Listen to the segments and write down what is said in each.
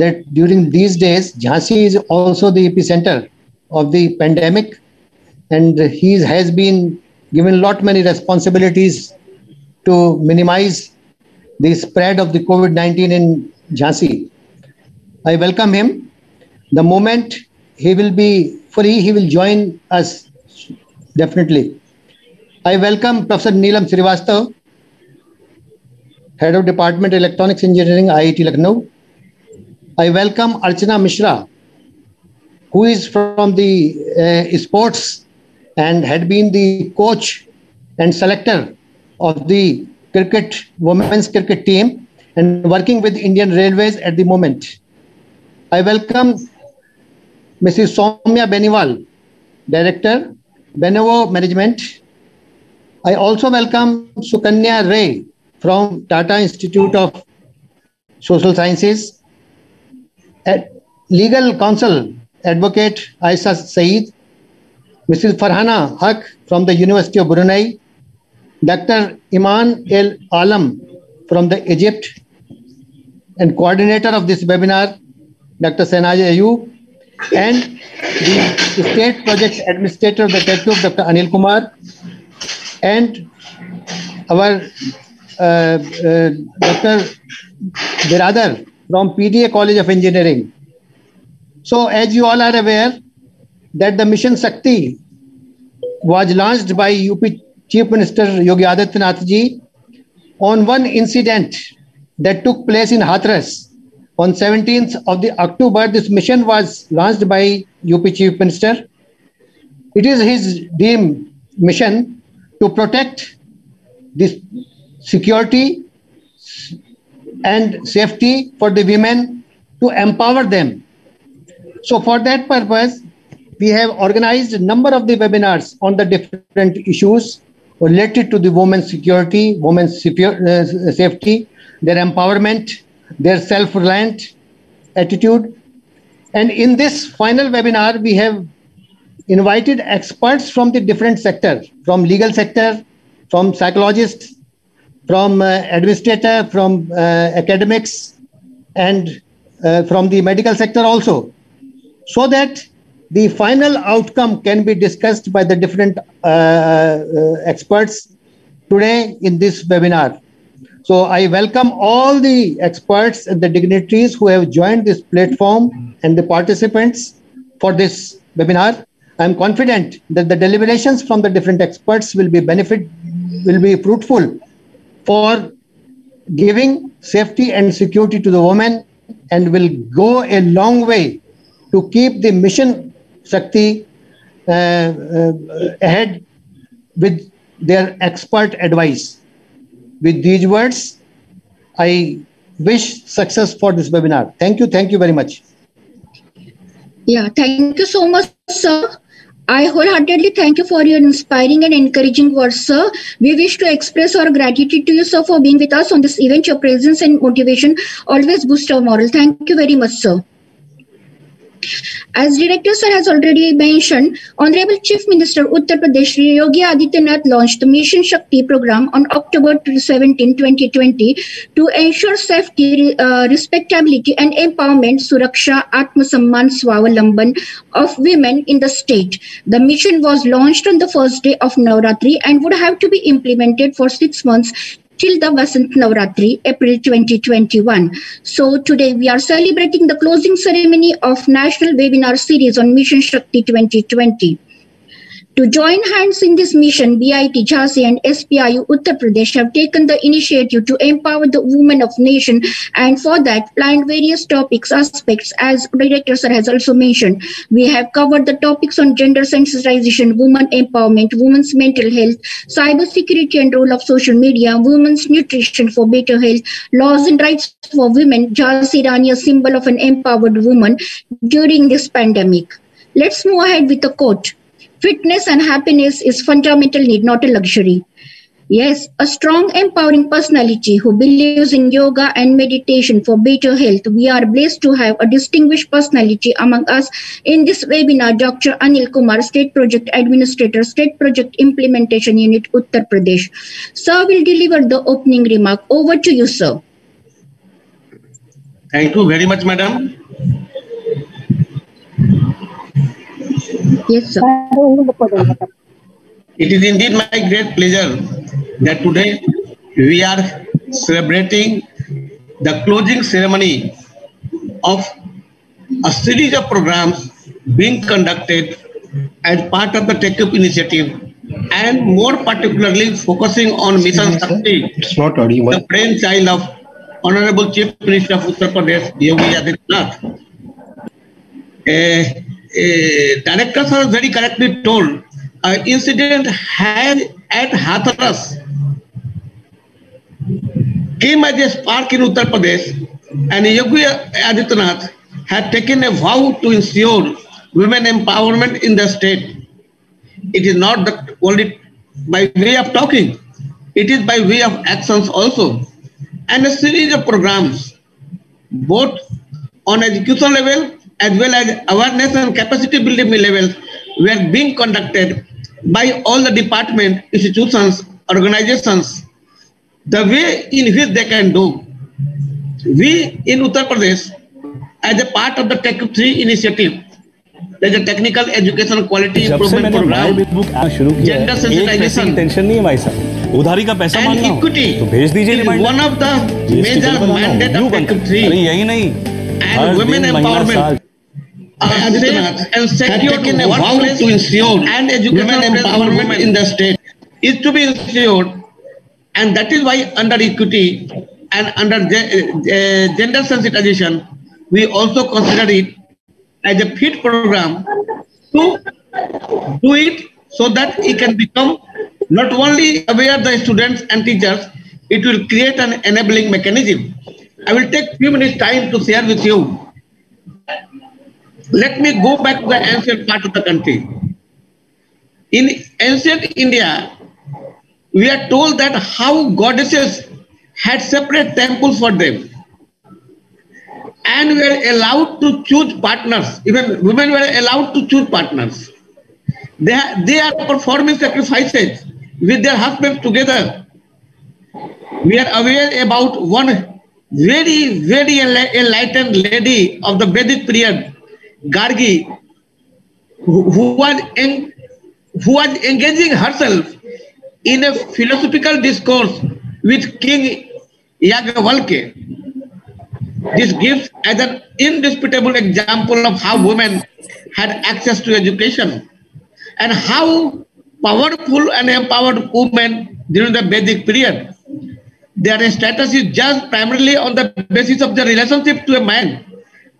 that during these days, Jhansi is also the epicenter of the pandemic, and he has been given a lot many responsibilities to minimize the spread of the COVID-19 in Jhansi. I welcome him. The moment he will be free, he will join us definitely. I welcome Professor Neelam Srivastav, Head of Department Electronics Engineering, IIT Lucknow. I welcome Archana Mishra, who is from the uh, sports and had been the coach and selector of the cricket women's cricket team and working with Indian Railways at the moment. I welcome Mrs. Somya Beniwal, Director, Benevo Management. I also welcome Sukanya Ray from Tata Institute of Social Sciences legal counsel, advocate Aisa Saeed, Mrs. Farhana Haq from the University of Brunei, Dr. Iman El Alam from the Egypt, and coordinator of this webinar, Dr. Senaj Ayub, and the state project administrator of the TechTube, Dr. Anil Kumar, and our uh, uh, Dr. Biradar from PDA College of Engineering. So as you all are aware that the mission Shakti was launched by UP Chief Minister Yogi Adityanath ji on one incident that took place in Hathras on 17th of the October. This mission was launched by UP Chief Minister. It is his dream mission to protect this security and safety for the women to empower them. So for that purpose, we have organized a number of the webinars on the different issues related to the women's security, women's uh, safety, their empowerment, their self-reliant attitude. And in this final webinar, we have invited experts from the different sector, from legal sector, from psychologists, from uh, administrator, from uh, academics, and uh, from the medical sector also, so that the final outcome can be discussed by the different experts today in this webinar. So I welcome all the experts and the dignitaries who have joined this platform and the participants for this webinar. I'm confident that the deliberations from the different experts will be benefit, will be fruitful for giving safety and security to the women and will go a long way to keep the mission Shakti uh, uh, ahead with their expert advice. With these words, I wish success for this webinar. Thank you. Thank you very much. Yeah, thank you so much, sir. I wholeheartedly thank you for your inspiring and encouraging words, sir. We wish to express our gratitude to you, sir, for being with us on this event. Your presence and motivation always boost our moral. Thank you very much, sir. As Director Sir has already mentioned, Honorable Chief Minister Uttar Pradesh Yogi Adityanath launched the Mission Shakti program on October 17, 2020 to ensure safety, uh, respectability and empowerment, Suraksha, Atmasamman, Swavalamban of women in the state. The mission was launched on the first day of Navratri and would have to be implemented for six months the Vasant Navratri, April 2021. So today we are celebrating the closing ceremony of National Webinar Series on Mission Shakti 2020. To join hands in this mission, BIET Jhansi and SPIU Uttar Pradesh have taken the initiative to empower the women of nation and for that planned various topics aspects as Director Sir has also mentioned. We have covered the topics on gender sensitization, women empowerment, women's mental health, cyber security and role of social media, women's nutrition for better health, laws and rights for women, Jhansi Rani a symbol of an empowered woman during this pandemic. Let's move ahead with the quote. Fitness and happiness is fundamental need, not a luxury. Yes, a strong, empowering personality who believes in yoga and meditation for better health. We are blessed to have a distinguished personality among us in this webinar, Dr. Anil Kumar, State Project Administrator, State Project Implementation Unit, Uttar Pradesh. Sir will deliver the opening remark. Over to you, sir. Thank you very much, madam. Yes, sir. It is indeed my great pleasure that today we are celebrating the closing ceremony of a series of programs being conducted as part of the TEQIP initiative and more particularly focusing on Mission Shakti, It's not audible. the brainchild of Honorable Chief Minister of Uttar Pradesh, Yogi Adityanath. A, a director sir very correctly told an incident had at Hathras came as a spark in Uttar Pradesh and Yogi Adityanath had taken a vow to ensure women empowerment in the state. It is not the, only by way of talking, it is by way of actions also. And a series of programs, both on education level as well as awareness and capacity building levels, were being conducted by all the department, institutions, organizations, the way in which they can do. We in Uttar Pradesh, as a part of the Tech 3 initiative, there's a technical education quality improvement program Gender है sensitization. Tension नहीं है भाई साहब उधारी का पैसा मांगना हो equity तो भेज दीजिए major बिल बनाना mandate of Tech बनता 3 अरे यही नहीं and हर women दिन महीना empowerment साल safe and secure workplace to ensure and education empowerment in the state is to be ensured. And that is why under equity and under uh, gender sensitization we also consider it as a fit program to do it so that it can become not only aware the students and teachers it will create an enabling mechanism. I will take few minutes time to share with you let me go back to the ancient part of the country. In ancient India, we are told that how goddesses had separate temples for them and were allowed to choose partners. Even women were allowed to choose partners. They are, they are performing sacrifices with their husbands together. We are aware about one very, very enlightened lady of the Vedic period, Gargi, who, who was en- who was engaging herself in a philosophical discourse with King Yagnavalkya. This gives as an indisputable example of how women had access to education and how powerful and empowered women during the Vedic period. Their status is judged primarily on the basis of their relationship to a man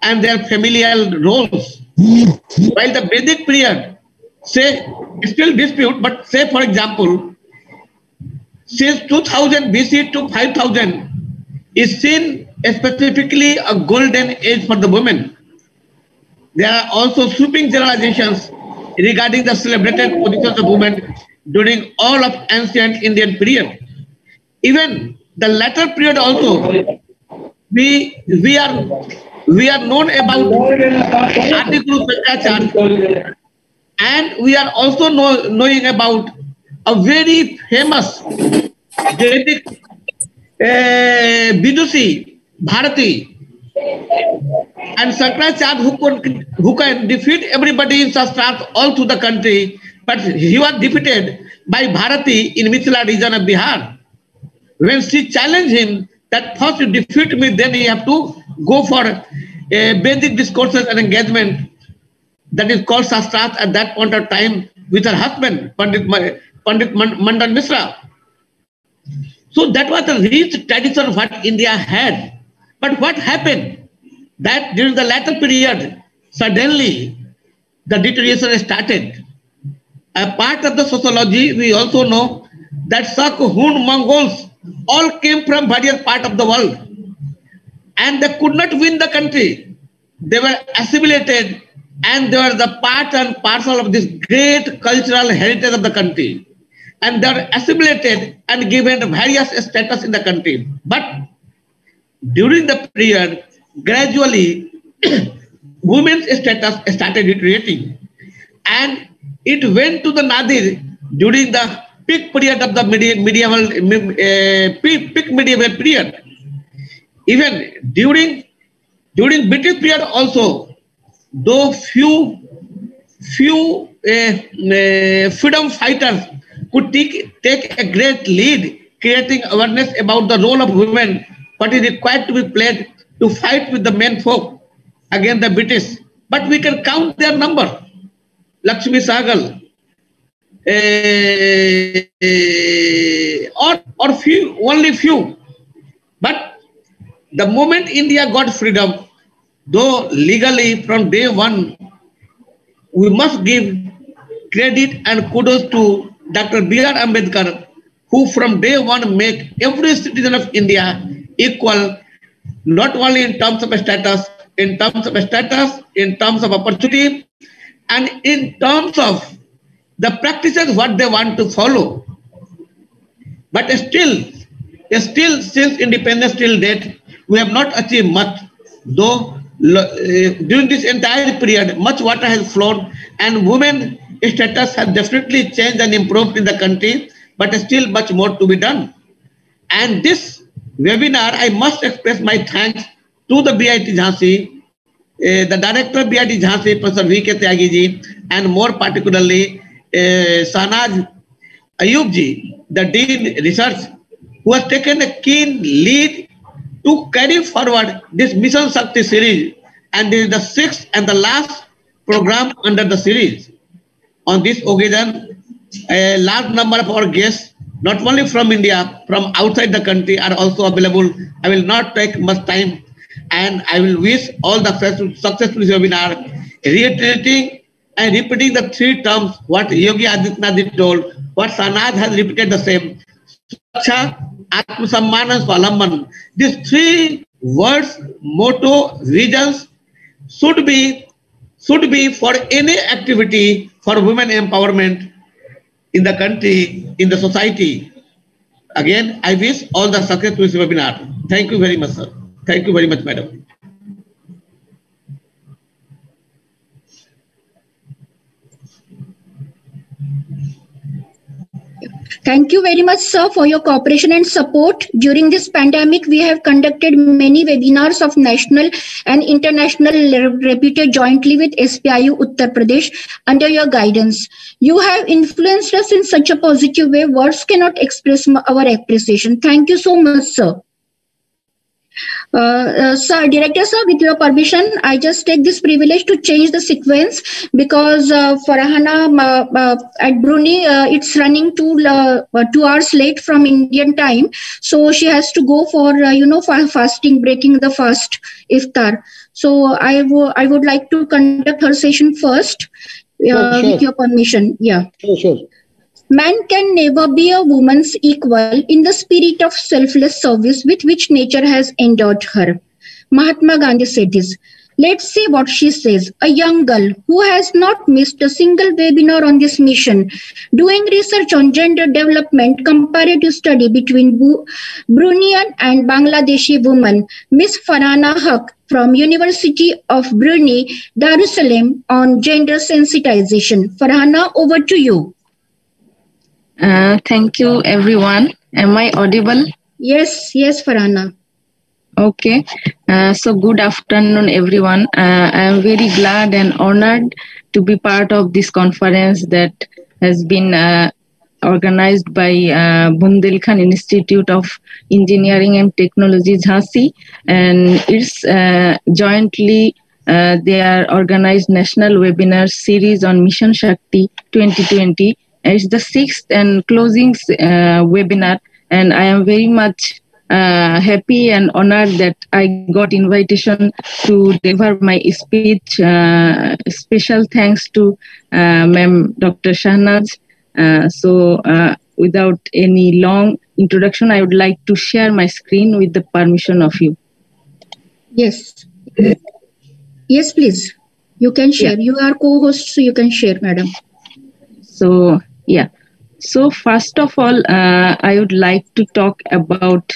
and their familial roles. While the Vedic period, say, still dispute, but say, for example, since 2000 BC to 5000 is seen specifically a golden age for the women. There are also sweeping generalizations regarding the celebrated positions of women during all of ancient Indian period. Even the latter period also, we we are we are known about Adi Guru and we are also know, knowing about a very famous Vedic uh, Bharati, and Shankaracharya who, who can defeat everybody in Shastras all through the country, but he was defeated by Bharati in Mithila region of Bihar. When she challenged him that first you defeat me, then you have to go for basic discourses and engagement that is called Shastras at that point of time with her husband, Pandit, Pandit Mandan Misra. So that was the rich tradition what India had. But what happened? That during the latter period, suddenly the deterioration started. A part of the sociology, we also know that Sak, Hun, Mongols all came from various parts of the world and they could not win the country. They were assimilated and they were the part and parcel of this great cultural heritage of the country. And they were assimilated and given various status in the country. But during the period, gradually, women's status started deteriorating. And it went to the nadir during the peak period of the medi- medieval, uh, peak medieval period. Even during During British period also, though few few uh, freedom fighters could take, take a great lead, creating awareness about the role of women, what is required to be played to fight with the men folk against the British. But we can count their number. Lakshmi Sahgal, uh, or, or few, only few. But the moment India got freedom, though legally from day one, we must give credit and kudos to Dr. B.R. Ambedkar, who from day one make every citizen of India equal, not only in terms of status, in terms of a status, in terms of opportunity, and in terms of the practices what they want to follow. But still, still since independence till date, we have not achieved much, though uh, during this entire period, much water has flowed and women status has definitely changed and improved in the country, but still much more to be done. And this webinar, I must express my thanks to the BIET Jhansi, uh, the director of BIET Jhansi, Professor V.K. Tyagi and more particularly uh, Shahnaz Ayub ji, the Dean Research, who has taken a keen lead to carry forward this Mission Shakti series. And this is the sixth and the last program under the series. On this occasion, a large number of our guests, not only from India, from outside the country are also available. I will not take much time and I will wish all the success to this webinar, reiterating and repeating the three terms what Yogi Adityanath told, what Sanad has repeated the same. And Swalamban. These three words, motto, visions should be should be for any activity for women empowerment in the country, in the society. Again, I wish all the success to this webinar. Thank you very much, sir. Thank you very much, madam. Thank you very much, sir, for your cooperation and support. During this pandemic, we have conducted many webinars of national and international reputed jointly with SPIU Uttar Pradesh under your guidance. You have influenced us in such a positive way. Words cannot express our appreciation. Thank you so much, sir. Uh, uh, sir, director sir, with your permission, I just take this privilege to change the sequence because uh, uh, uh, at Brunei, uh, it's running two two hours late from Indian time, so she has to go for you know for fasting, breaking the fast iftar. So I I would like to conduct her session first, sure, sure. with your permission. Yeah. Sure, sure. Man can never be a woman's equal in the spirit of selfless service with which nature has endowed her. Mahatma Gandhi said this. Let's see what she says. A young girl who has not missed a single webinar on this mission, doing research on gender development, comparative study between Bruneian and Bangladeshi women, Miss Farhana Haq from University of Brunei, Darussalam on gender sensitization. Farhana, over to you. Uh, thank you, everyone. Am I audible? Yes, yes, Farhana. Okay. Uh, so, good afternoon, everyone. Uh, I am very glad and honored to be part of this conference that has been uh, organized by uh, Bundelkhand Institute of Engineering and Technology, Jhansi, and it's uh, jointly uh, they are organized national webinar series on Mission Shakti 2020 it's the sixth and closing uh, webinar, and I am very much uh, happy and honored that I got invitation to deliver my speech. Uh, special thanks to uh, Ma'am Dr. Shahnaz. Uh, so, uh, without any long introduction, I would like to share my screen with the permission of you. Yes. Yes, please. You can share. Yeah. You are co-host, so you can share, madam. So, yeah. So first of all, uh, I would like to talk about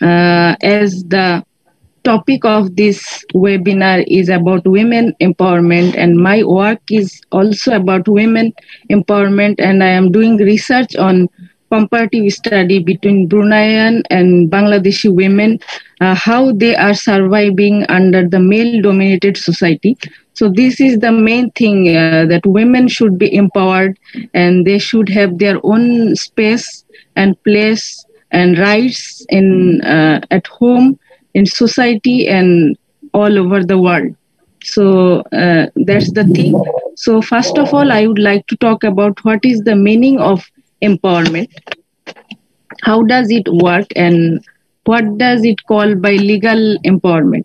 uh, as the topic of this webinar is about women empowerment and my work is also about women empowerment and I am doing research on comparative study between Bruneian and Bangladeshi women, uh, how they are surviving under the male dominated society. So, this is the main thing uh, that women should be empowered and they should have their own space and place and rights in uh, at home, in society, and all over the world. So, uh, that's the thing. So, first of all, I would like to talk about what is the meaning of empowerment how does it work and what does it call by legal empowerment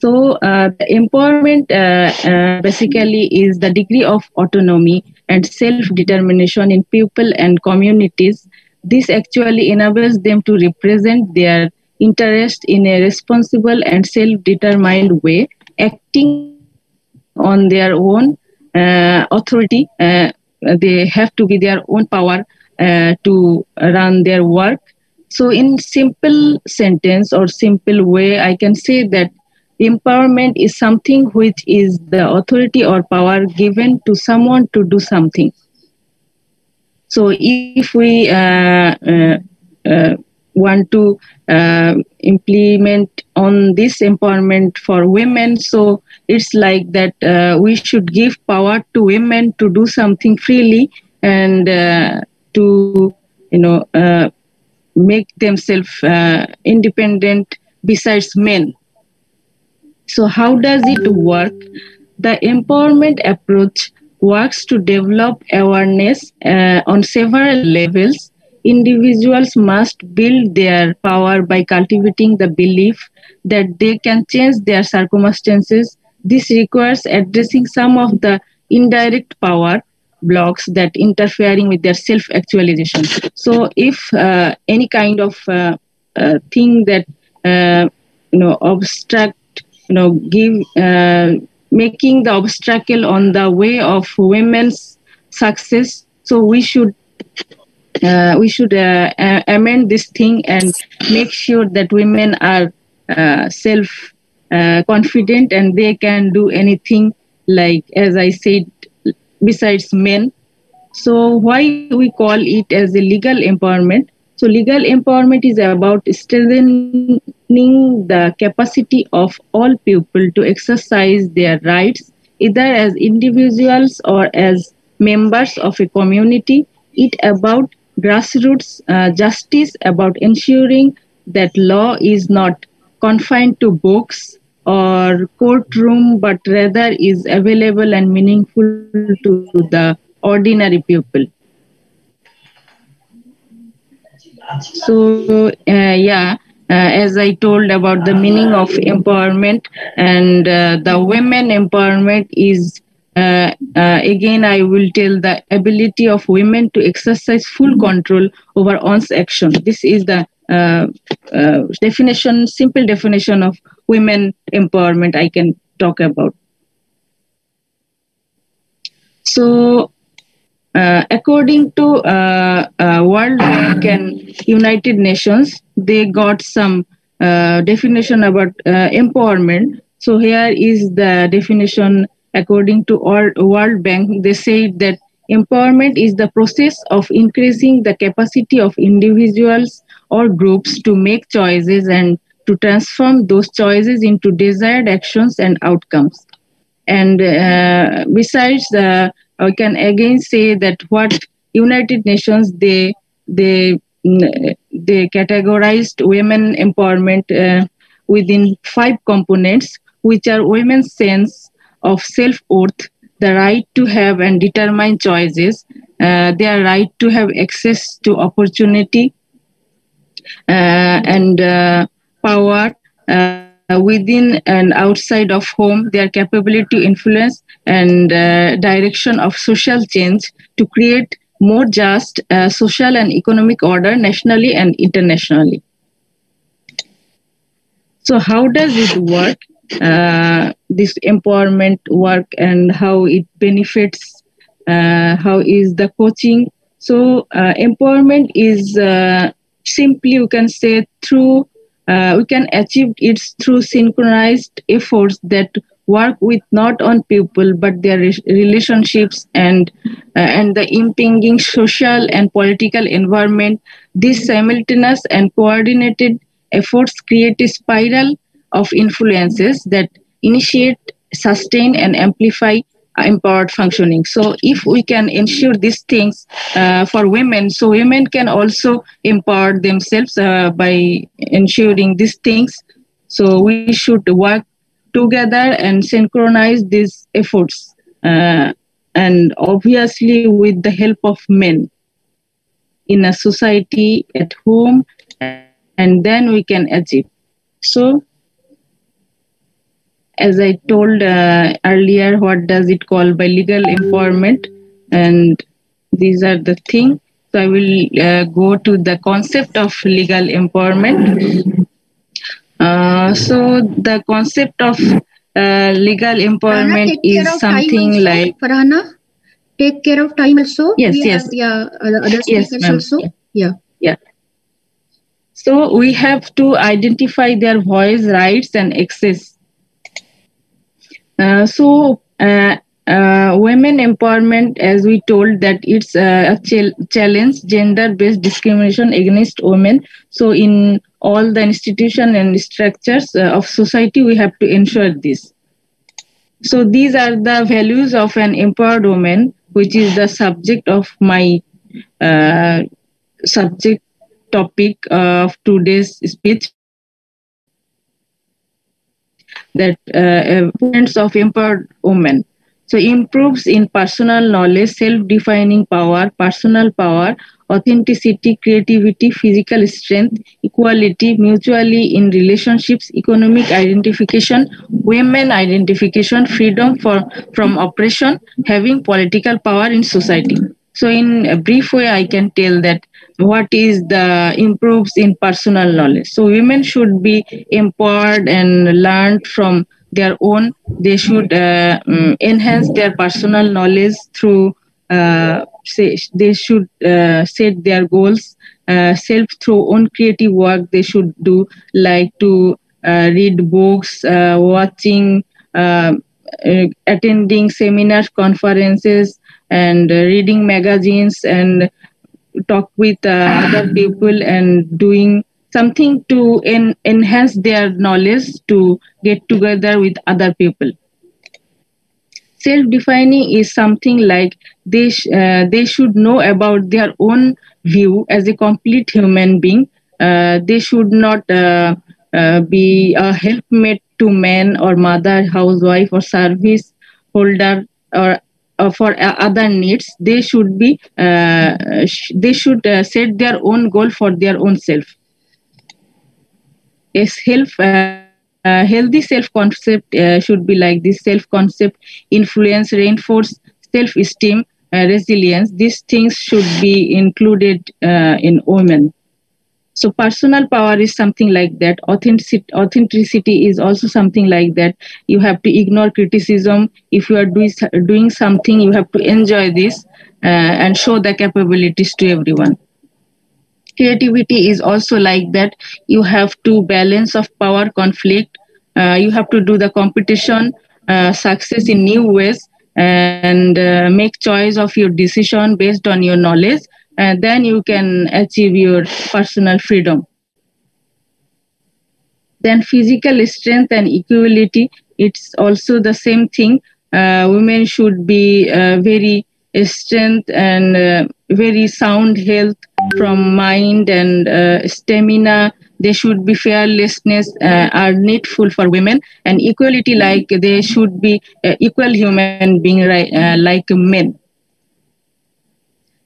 so uh, the empowerment uh, uh, basically is the degree of autonomy and self-determination in people and communities. This actually enables them to represent their interest in a responsible and self-determined way acting on their own uh, authority uh, they have to be their own power uh, to run their work. So in simple sentence or simple way i can say that empowerment is something which is the authority or power given to someone to do something. So if we uh, uh, uh want to uh, implement on this empowerment for women so it's like that uh, we should give power to women to do something freely and uh, to you know make themselves independent besides men so how does it work? The empowerment approach works to develop awareness uh, on several levels. Individuals must build their power by cultivating the belief that they can change their circumstances. This requires addressing some of the indirect power blocks that interfering with their self actualization so if uh, any kind of uh, uh, thing that uh, you know obstruct you know give uh, making the obstacle on the way of women's success. So we should uh, we should uh, amend this thing and make sure that women are self uh, confident and they can do anything like as i said besides men. So why we call it as a legal empowerment so legal empowerment is about strengthening the capacity of all people to exercise their rights either as individuals or as members of a community it about grassroots uh, justice about ensuring that law is not confined to books or courtroom, but rather is available and meaningful to the ordinary people. So, uh, yeah, uh, as I told about the meaning of empowerment and uh, the women empowerment is uh, uh, again I will tell the ability of women to exercise full control over one's action. This is the uh, definition, simple definition of women empowerment I can talk about. So, uh, according to uh, uh, World Bank and United Nations, they got some uh, definition about empowerment. So here is the definition according to World Bank. They say that empowerment is the process of increasing the capacity of individuals or groups to make choices and to transform those choices into desired actions and outcomes. And uh, besides, uh, I can again say that what United Nations they they mm, they categorized women empowerment uh, within five components, which are women's sense of self worth, the right to have and determine choices, uh, their right to have access to opportunity, uh, and uh, power uh, within and outside of home, their capability to influence and direction of social change to create more just uh, social and economic order nationally and internationally. So, how does it work? Uh, this empowerment work and how it benefits? Uh, how is the coaching? So, empowerment is simply you can say through uh, we can achieve it through synchronized efforts that work with not on people but their re- relationships and uh, and the impinging social and political environment. These simultaneous and coordinated efforts create a spiral of influences that initiate sustain and amplify empowered functioning. So if we can ensure these things uh, for women so women can also empower themselves uh, by ensuring these things so we should work together and synchronize these efforts uh, and obviously with the help of men in a society at home and then we can achieve so as I told uh, earlier, what does it call by legal empowerment? And these are the things. So I will uh, go to the concept of legal empowerment. Uh, so the concept of uh, legal empowerment care is something like Farhana, take care of time also. Yes, We yes. Have, yeah, other Yes, also. Yeah. yeah. So we have to identify their voice, rights, and access. Uh, so uh, uh, women empowerment, as we told, that it's uh, a chal- challenge gender-based discrimination against women. So in all the institution and structures uh, of society, we have to ensure this. So these are the values of an empowered woman, which is the subject of my uh, subject topic of today's speech that uh, of empowered women so improves in personal knowledge self-defining power personal power authenticity creativity physical strength equality mutually in relationships economic identification women identification freedom for from oppression having political power in society. So in a brief way i can tell that what is the improves in personal knowledge. So women should be empowered and learned from their own they should uh, mm, enhance their personal knowledge through uh, say they should uh, set their goals uh, self through own creative work they should do like to uh, read books uh, watching attending seminars conferences and reading magazines and talk with other people and doing something to en- enhance their knowledge to get together with other people. Self-defining is something like they sh- uh, they should know about their own view as a complete human being. Uh, they should not uh, uh, be a helpmate to man or mother housewife or service holder or uh, for uh, other needs. They should be sh- they should set their own goal for their own self a self uh, uh, healthy self concept uh, should be like this self concept influence reinforce self esteem uh, resilience. These things should be included uh, in women. So personal power is something like that. Authenticity, authenticity is also something like that. You have to ignore criticism. If you are doing, doing something you have to enjoy this uh, and show the capabilities to everyone creativity is also like that. You have to balance of power conflict. Uh, you have to do the competition uh, success in new ways and uh, make choice of your decision based on your knowledge and then you can achieve your personal freedom. Then physical strength and equality it's also the same thing. Uh, women should be uh, very strength and uh, very sound health from mind and uh, stamina they should be fearlessness uh, are needful for women. And equality like they should be uh, equal human being right, uh, like men.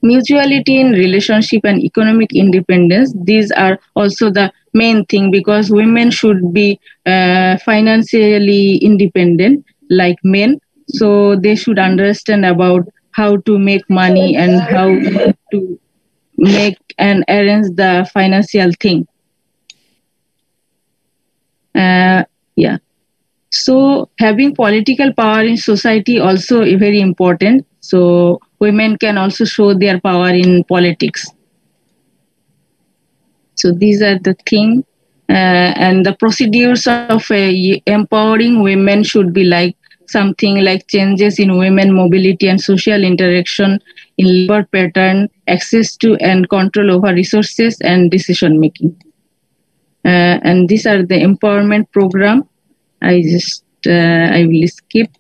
Mutuality in relationship and economic independence these are also the main thing because women should be uh, financially independent like men. So they should understand about how to make money and how to make and arrange the financial thing. Uh, yeah. So having political power in society also very important. So women can also show their power in politics. So these are the thing. Uh, and the procedures of uh, empowering women should be like something like changes in women mobility and social interaction in labor pattern, access to and control over resources and decision making. Uh, and these are the empowerment program. I just uh, I will skip.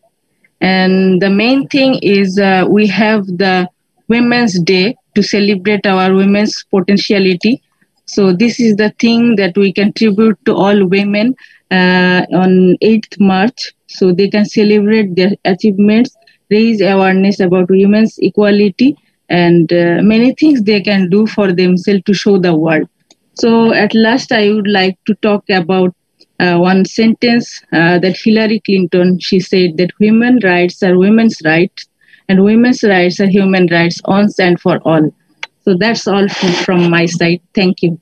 And the main thing is uh, we have the Women's Day to celebrate our women's potentiality. So this is the thing that we contribute to all women uh, on 8th March so they can celebrate their achievements, raise awareness about women's equality, and uh, many things they can do for themselves to show the world. So, at last, I would like to talk about uh, one sentence uh, that Hillary Clinton she said that women's rights are women's rights, and women's rights are human rights once and for all. So that's all from, from my side. Thank you.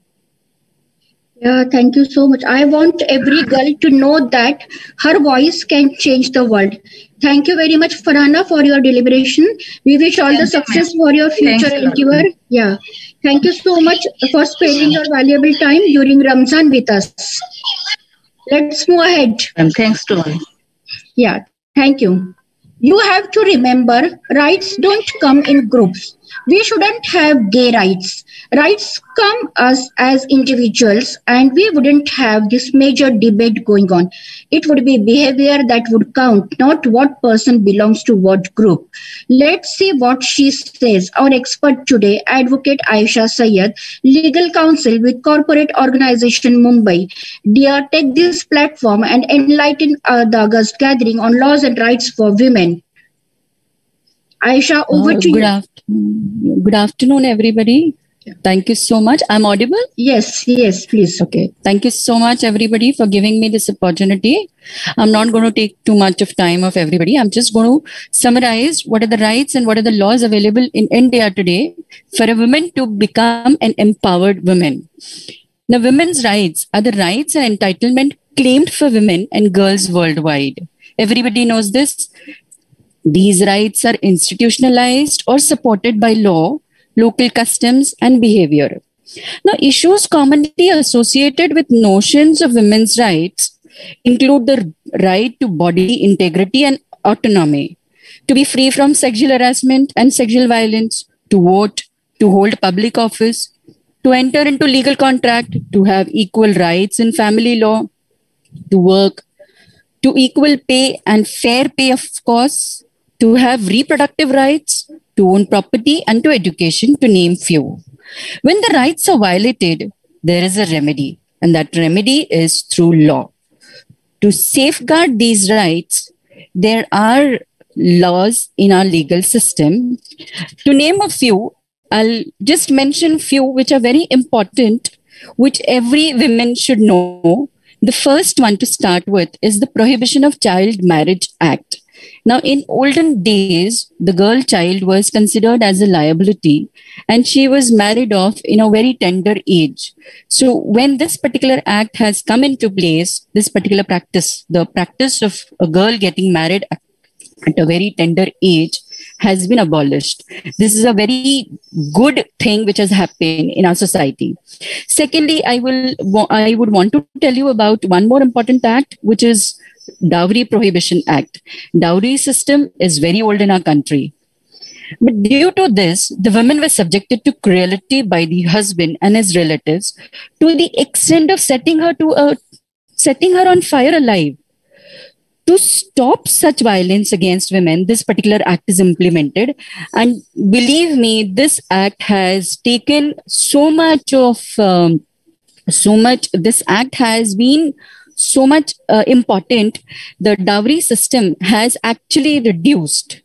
Yeah, thank you so much. I want every girl to know that her voice can change the world. Thank you very much, Farhana, for your deliberation. We wish all Thank the success for your future Thanks a lot, endeavor. Yeah. Thank you so much for spending your valuable time during Ramzan with us. Let's move ahead. And thanks to all. Yeah, thank you. You have to remember rights don't come in groups. We shouldn't have gay rights. Rights come us as individuals, and we wouldn't have this major debate going on. It would be behavior that would count, not what person belongs to what group. Let's see what she says. Our expert today, Advocate Aisha Sayed, Legal Counsel with Corporate Organization Mumbai. Dear, take this platform and enlighten uh, the August gathering on laws and rights for women. Aisha, over Uh, to good, you. afternoon. good afternoon, everybody. Thank you so much. I'm audible? Yes, yes, please. Okay. Thank you so much, everybody, for giving me this opportunity. I'm not going to take too much of time of everybody. I'm just going to summarize what are the rights and what are the laws available in India today for a woman to become an empowered woman. Now, women's rights are the rights and entitlement claimed for women and girls worldwide. Everybody knows this. These rights are institutionalized or supported by law, local customs, and behavior. Now, issues commonly associated with notions of women's rights include the right to body integrity and autonomy, to be free from sexual harassment and sexual violence, to vote, to hold public office, to enter into legal contract, to have equal rights in family law, to work, to equal pay and fair pay, of course, to have reproductive rights, to own property, and to education, to name few. When the rights are violated, there is a remedy, and that remedy is through law. To safeguard these rights, there are laws in our legal system. To name a few, I'll just mention few which are very important, which every woman should know. The first one to start with is the Prohibition of Child Marriage Act. Now, in olden days, the girl child was considered as a liability and she was married off in a very tender age. So, when this particular act has come into place, this particular practice, the practice of a girl getting married at a very tender age has been abolished. This is a very good thing which has happened in our society. Secondly, I will I would want to tell you about one more important act, which is Dowry Prohibition Act. Dowry system is very old in our country. But due to this, the women were subjected to cruelty by the husband and his relatives to the extent of setting her to a setting her on fire alive to stop such violence against women, this particular act is implemented. And believe me, this act has taken so much of, um, so much, this act has been so much uh, important. The dowry system has actually reduced.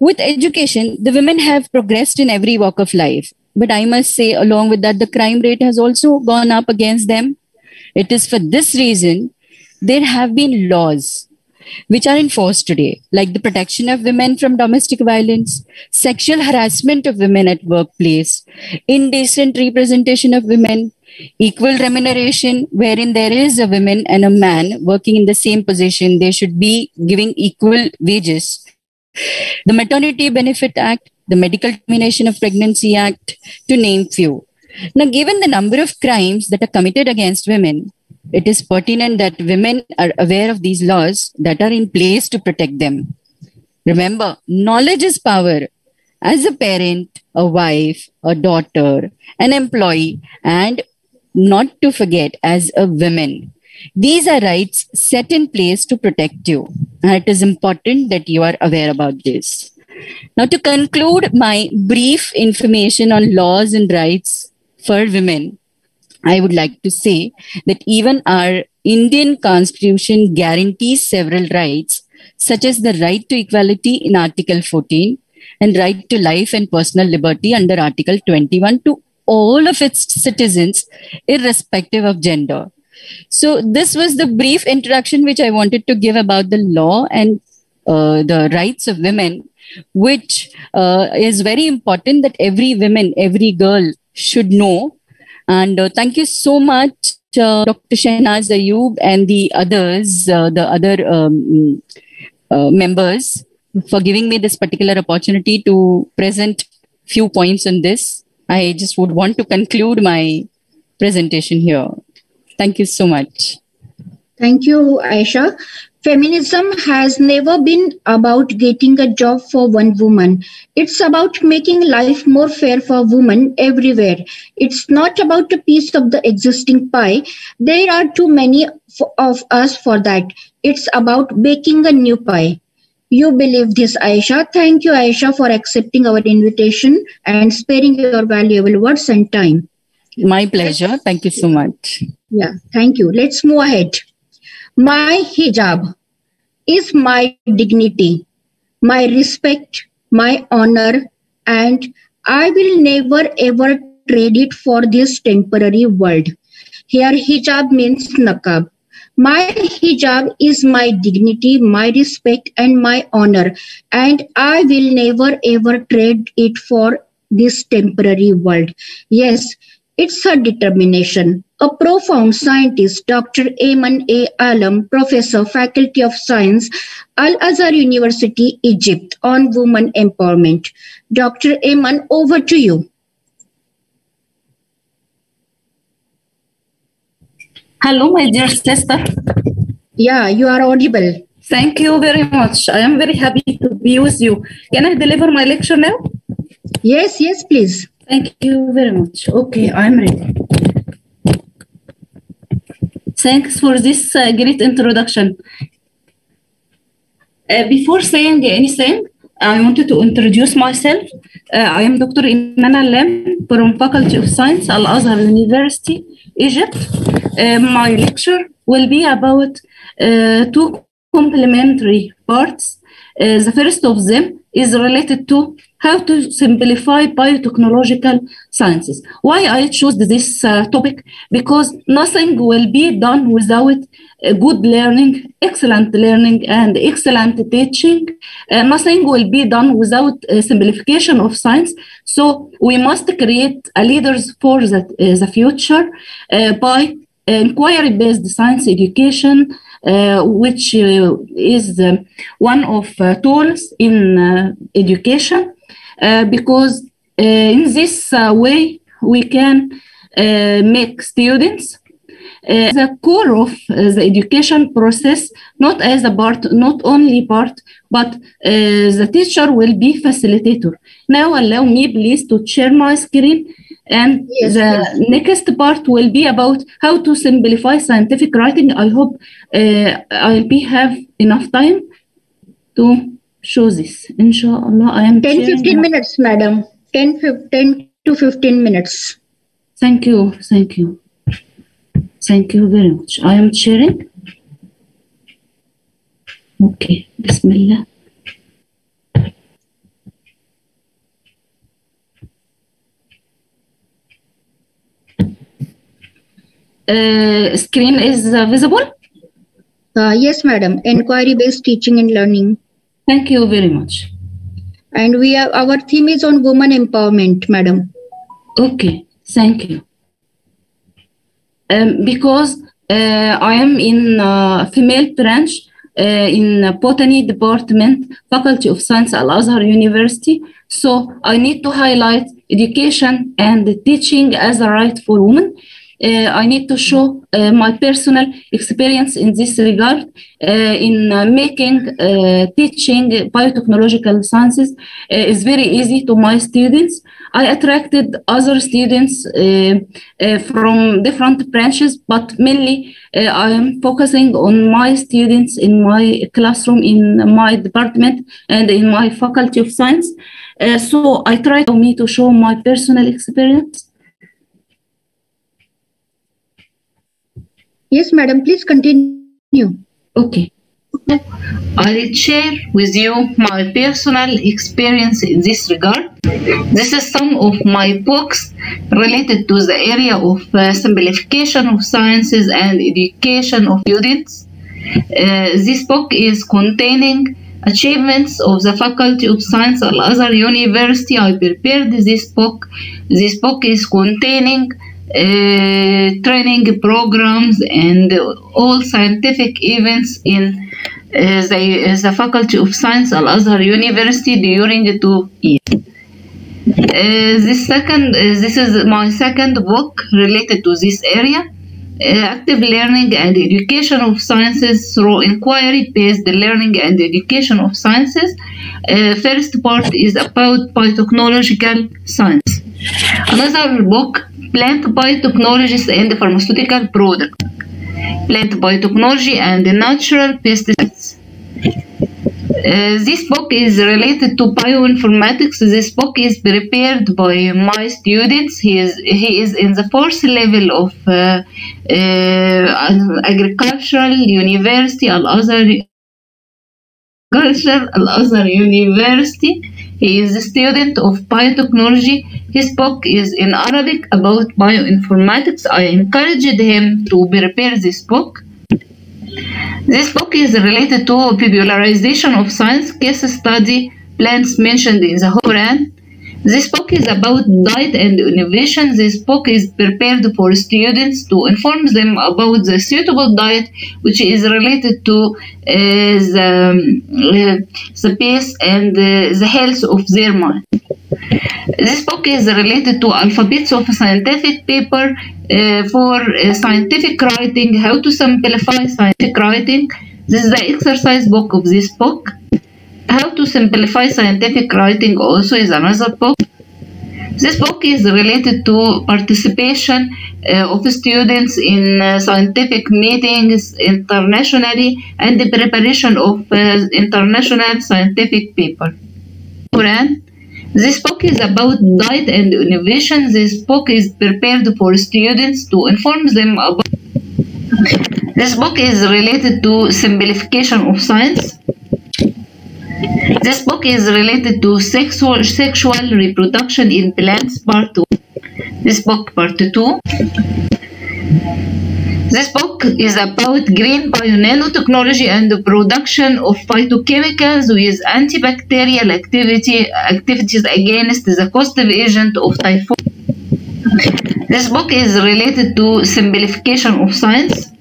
With education, the women have progressed in every walk of life. But I must say, along with that, the crime rate has also gone up against them. It is for this reason there have been laws which are enforced today, like the protection of women from domestic violence, sexual harassment of women at workplace, indecent representation of women, equal remuneration, wherein there is a woman and a man working in the same position, they should be giving equal wages. The Maternity Benefit Act, the Medical Termination of Pregnancy Act, to name few. Now, given the number of crimes that are committed against women, it is pertinent that women are aware of these laws that are in place to protect them. Remember, knowledge is power. As a parent, a wife, a daughter, an employee, and not to forget, as a woman. These are rights set in place to protect you. And it is important that you are aware about this. Now, to conclude my brief information on laws and rights for women, I would like to say that even our Indian constitution guarantees several rights, such as the right to equality in Article 14 and right to life and personal liberty under Article 21 to all of its citizens, irrespective of gender. So, this was the brief introduction which I wanted to give about the law and uh, the rights of women, which uh, is very important that every woman, every girl should know. And uh, thank you so much, uh, Dr. Shahnaz Ayub and the others, uh, the other um, uh, members, for giving me this particular opportunity to present few points on this. I just would want to conclude my presentation here. Thank you so much. Thank you, Aisha. Feminism has never been about getting a job for one woman. It's about making life more fair for women everywhere. It's not about a piece of the existing pie. There are too many of us for that. It's about baking a new pie. You believe this, Aisha. Thank you, Aisha, for accepting our invitation and sparing your valuable words and time. My pleasure. Thank you so much. Yeah, thank you. Let's move ahead. My hijab is my dignity, my respect, my honor, and I will never ever trade it for this temporary world. Here, hijab means niqab. My hijab is my dignity, my respect, and my honor, and I will never ever trade it for this temporary world. Yes, it's her determination. A profound scientist, Dr. Ayman A. Alam, Professor, Faculty of Science, Al Azhar University, Egypt, on women empowerment. Dr. Ayman, over to you. Hello, my dear sister. Yeah, you are audible. Thank you very much. I am very happy to be with you. Can I deliver my lecture now? Yes, yes, please. Thank you very much. Okay, I'm ready. Thanks for this uh, great introduction. Uh, before saying anything, I wanted to introduce myself. Uh, I am Dr. Iman Alam from Faculty of Science, Al Azhar University, Egypt. Uh, my lecture will be about uh, two complementary parts. Uh, the first of them is related to how to simplify biotechnological sciences. Why I chose this uh, topic? Because nothing will be done without uh, good learning, excellent learning, and excellent teaching. Uh, nothing will be done without simplification of science. So we must create a leaders for the, the future by inquiry-based science education, uh, which uh, is uh, one of tools in education, because in this way we can make students uh, the core of uh, the education process, not as a part, not only part, but uh, the teacher will be facilitator. Now allow me please to share my screen and yes, the yes. next part will be about how to simplify scientific writing. I hope uh, I'll be have enough time to show this. Inshallah, I am 10 15 minutes, madam. 10, 15 to 15 minutes. Thank you. Thank you. Thank you very much. I am sharing. Okay, Bismillah. Screen is uh, visible? Uh, yes, madam. Inquiry-based teaching and learning. Thank you very much. And we are our theme is on women empowerment, madam. Okay, thank you. Um, because uh, I am in uh, female branch uh, in botany department, Faculty of Science, Al Azhar University. So I need to highlight education and teaching as a right for women. Uh, I need to show uh, my personal experience in this regard uh, in uh, making uh, teaching biotechnological sciences uh, is very easy to my students. I attracted other students from different branches, but mainly I am focusing on my students in my classroom, in my department, and in my faculty of science. So I try to me to show my personal experience. Yes, madam, please continue. Okay. I'll share with you my personal experience in this regard. This is some of my books related to the area of uh, simplification of sciences and education of students. Uh, this book is containing achievements of the Faculty of Science Al Azhar University. I prepared this book. This book is containing training programs and all scientific events in uh, the, the Faculty of Science Al Azhar University during the two years. Uh, this second, uh, this is my second book related to this area. Uh, active learning and education of sciences through inquiry-based learning and education of sciences. Uh, first part is about biotechnological science. Another book, plant biotechnologies and pharmaceutical products. Plant biotechnology and natural pesticides. Uh, this book is related to bioinformatics. This book is prepared by my students. He is he is in the fourth level of uh, uh, agricultural university Al Azhar Agriculture Al University. He is a student of biotechnology. His book is in Arabic about bioinformatics. I encouraged him to prepare this book. This book is related to popularization of science case study plants mentioned in the Quran. This book is about diet and innovation. This book is prepared for students to inform them about the suitable diet, which is related to uh, the, uh, the peace and uh, the health of their mind. This book is related to alphabets of scientific paper uh, for uh, scientific writing, how to simplify scientific writing. This is the exercise book of this book. How to simplify scientific writing also is another book. This book is related to participation uh, of students in uh, scientific meetings internationally and the preparation of uh, international scientific paper. This book is about diet and innovation. This book is prepared for students to inform them about. This book is related to simplification of science. This book is related to sexual sexual reproduction in plants, part two. This book, part two. This book is about green bionanotechnology and the production of phytochemicals with antibacterial activity activities against the causative agent of typhoid. This book is related to simplification of science.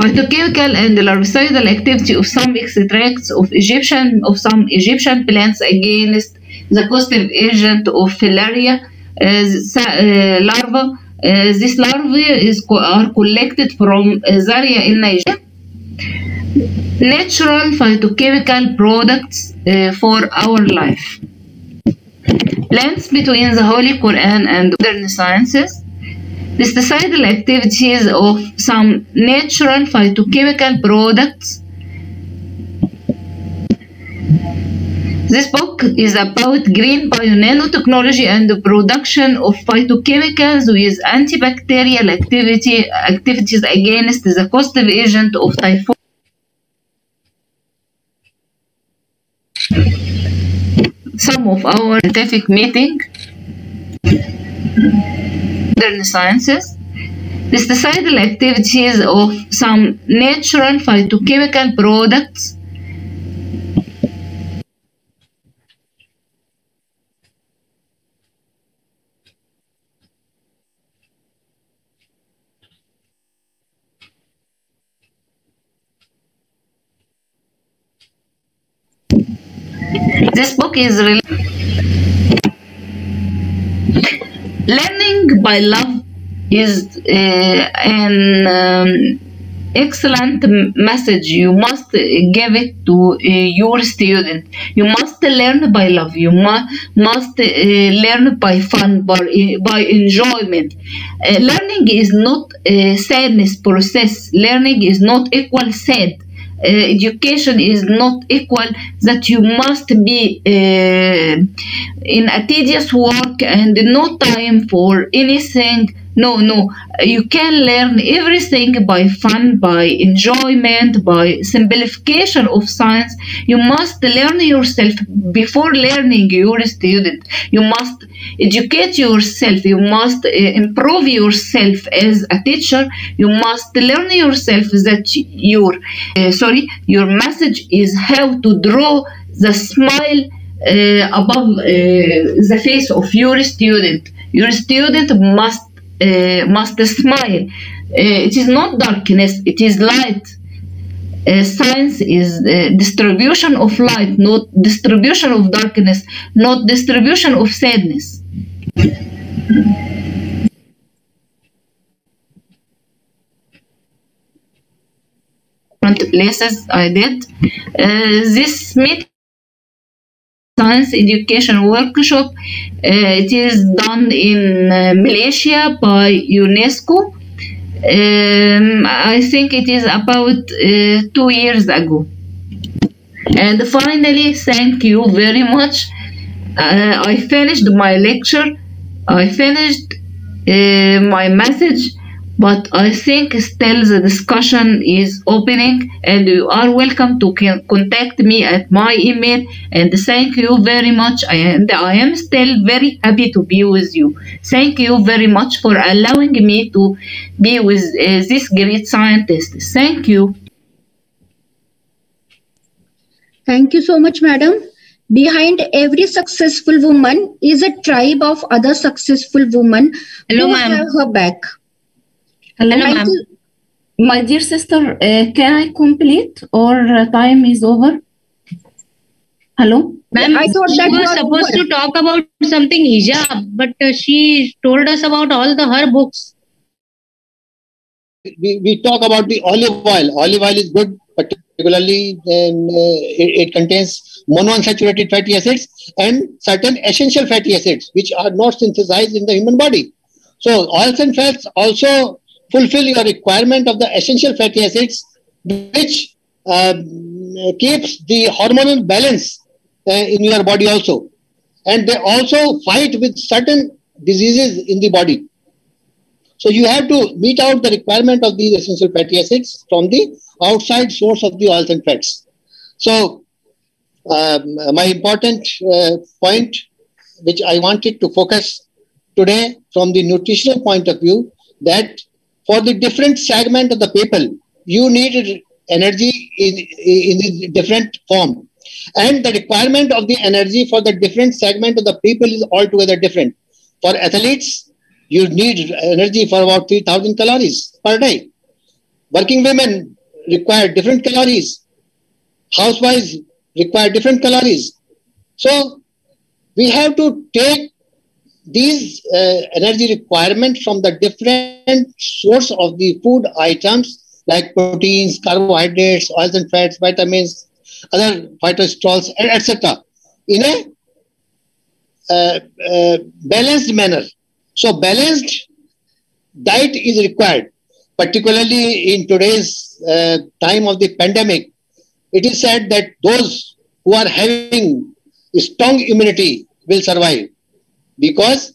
Phytochemical and larvicidal activity of some extracts of Egyptian of some Egyptian plants against the causative agent of filaria uh, uh, larva. Uh, this larvae is co are collected from Zaria in Nigeria. Natural phytochemical products uh, for our life. Plants between the Holy Quran and modern sciences pesticidal activities of some natural phytochemical products. This book is about green bionanotechnology and the production of phytochemicals with antibacterial activity activities against the causative agent of typhoid. Some of our scientific meeting modern sciences pesticidal activities of some natural phytochemical products This book is really. Learn by love is uh, an um, excellent message. You must give it to uh, your student. You must learn by love. You mu- must uh, learn by fun by, by enjoyment. Uh, learning is not a sadness process. Learning is not equal sad education is not equal that you must be uh, in a tedious work and no time for anything no no. You can learn everything by fun by enjoyment by simplification of science. You must learn yourself. Before learning your student. You must educate yourself. You must uh, improve yourself as a teacher. You must learn yourself that your uh, sorry your message is how to draw the smile uh, above uh, the face of your student. Your student must uh, must smile. Uh, it is not darkness it is light. Uh, science is uh, distribution of light not distribution of darkness not distribution of sadness. Places I did. Uh, this meet science education workshop. Uh, it is done in uh, Malaysia by UNESCO. Um, I think it is about uh, two years ago. And finally, thank you very much. Uh, I finished my lecture. I finished uh, my message but I think still the discussion is opening and you are welcome to contact me at my email and thank you very much and I am still very happy to be with you. Thank you very much for allowing me to be with uh, this great scientist. Thank you. Thank you so much, madam. Behind every successful woman is a tribe of other successful women Hello, who have her back. Hello, Thank ma'am. My dear sister, uh, can I complete or uh, time is over? Hello? Ma'am, I thought she that was was supposed over. to talk about something hijab, but uh, she told us about all the her books. we, we talk about the olive oil. Olive oil is good, particularly um, uh, it, it contains monounsaturated fatty acids and certain essential fatty acids, which are not synthesized in the human body. So oils and fats also fulfill your requirement of the essential fatty acids, which um, keeps the hormonal balance uh, in your body also. And they also fight with certain diseases in the body. So you have to meet out the requirement of these essential fatty acids from the outside source of the oils and fats. So um, my important uh, point, which I wanted to focus today from the nutritional point of view, that for the different segment of the people, you need energy in, in different form. And the requirement of the energy for the different segment of the people is altogether different. For athletes, you need energy for about 3000 calories per day. Working women require different calories. Housewives require different calories. So we have to take these uh, energy requirements from the different source of the food items like proteins, carbohydrates, oils and fats, vitamins, other phytosterols, etc. in a uh, uh, balanced manner. So balanced diet is required, particularly in today's uh, time of the pandemic. It is said that those who are having strong immunity will survive because,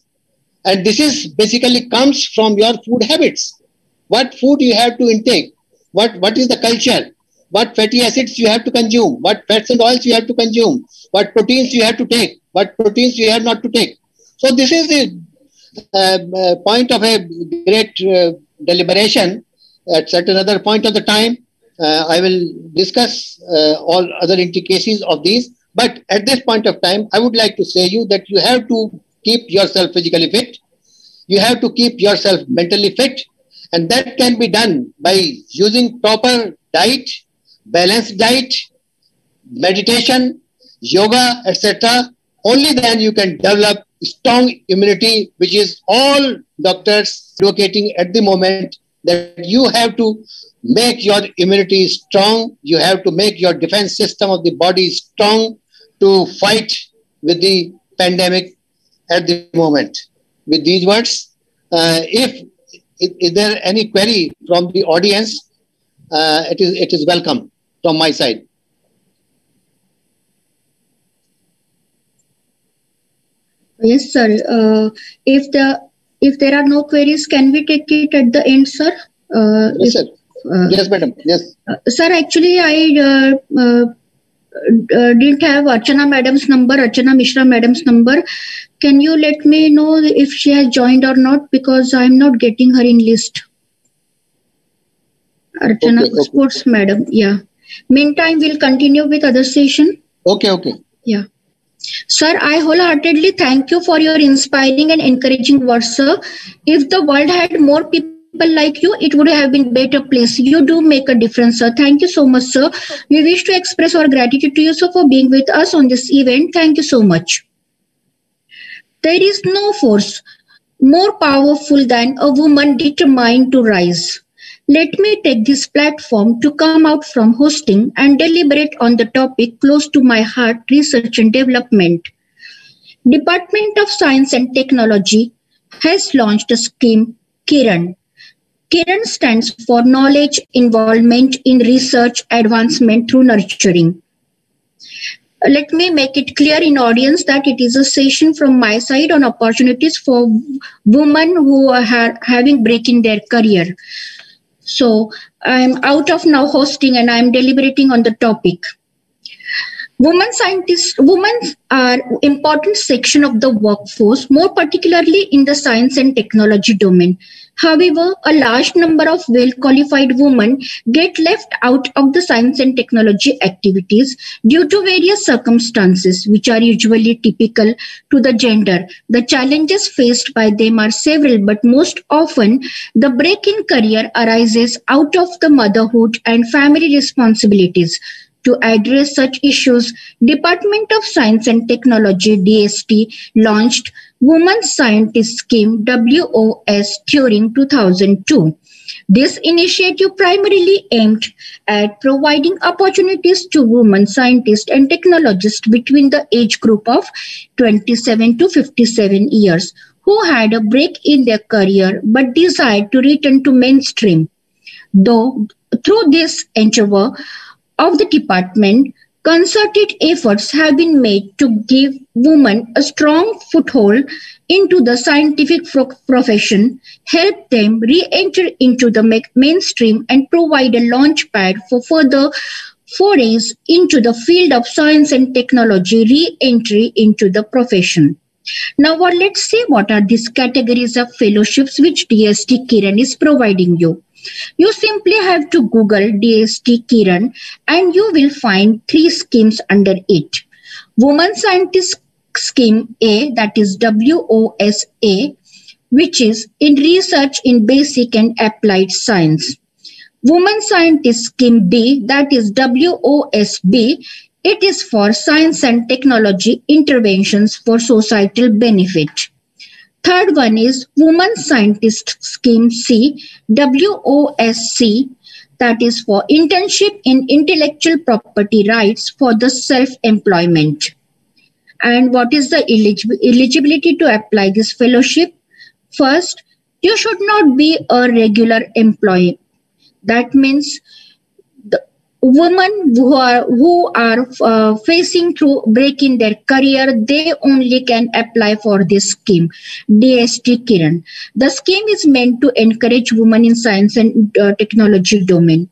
and this is basically comes from your food habits. What food you have to intake, what, what is the culture, what fatty acids you have to consume, what fats and oils you have to consume, what proteins you have to take, what proteins you have not to take. So this is the uh, uh, point of a great uh, deliberation. At certain other point of the time, uh, I will discuss uh, all other intricacies of these. But at this point of time, I would like to say you that you have to keep yourself physically fit. You have to keep yourself mentally fit. And that can be done by using proper diet, balanced diet, meditation, yoga, etc. Only then you can develop strong immunity, which is all doctors advocating at the moment that you have to make your immunity strong. You have to make your defense system of the body strong to fight with the pandemic at the moment. With these words, uh, if is, is there any query from the audience, uh, it is it is welcome from my side. Yes, sir. Uh, if the if there are no queries, can we take it at the end, sir? Uh, Yes, if- sir. uh, Yes, madam. Yes. uh, sir, actually, I uh, uh, didn't have Archana madam's number, Archana Mishra madam's number. Can you let me know if she has joined or not? Because I'm not getting her in list. Archana Okay, okay. Sports madam, yeah. Meantime, we'll continue with other session. Okay, okay. Yeah. Sir, I wholeheartedly thank you for your inspiring and encouraging words, sir. If the world had more people like you, it would have been better place. You do make a difference, sir. Thank you so much, sir. We wish to express our gratitude to you, sir, for being with us on this event. Thank you so much. There is no force more powerful than a woman determined to rise. Let me take this platform to come out from hosting and deliberate on the topic close to my heart research and development. Department of Science and Technology has launched a scheme Kiran. Kiran stands for knowledge involvement in research advancement through nurturing. Uh, let me make it clear in audience that it is a session from my side on opportunities for women who are ha- having break in their career. So I'm out of now hosting and I'm deliberating on the topic. Women scientists, women are important section of the workforce, more particularly in the science and technology domain. However, a large number of well qualified women get left out of the science and technology activities due to various circumstances, which are usually typical to the gender. The challenges faced by them are several, but most often the break in career arises out of the motherhood and family responsibilities. To address such issues, Department of Science and Technology DST launched Women Scientist Scheme WOS during 2002. This initiative primarily aimed at providing opportunities to women scientists and technologists between the age group of 27 to 57 years who had a break in their career but desired to return to mainstream. Though through this endeavor of the department, concerted efforts have been made to give women a strong foothold into the scientific pro- profession, help them re-enter into the ma- mainstream and provide a launch pad for further forays into the field of science and technology re-entry into the profession. Now, what, let's see what are these categories of fellowships which DST Kiran is providing you. You simply have to Google DST Kiran and you will find three schemes under it. Woman Scientist Scheme A, that is WOSA, which is in research in basic and applied science. Woman Scientist Scheme B, that is WOSB, it is for science and technology interventions for societal benefit. Third one is Woman Scientist Scheme C, WOSC, that is for internship in intellectual property rights for the self-employment. And what is the eligib- eligibility to apply this fellowship? First, you should not be a regular employee. That means women who are who are uh, facing through break in their career they only can apply for this scheme. Dst kiran. The scheme is meant to encourage women in science and uh, technology domain.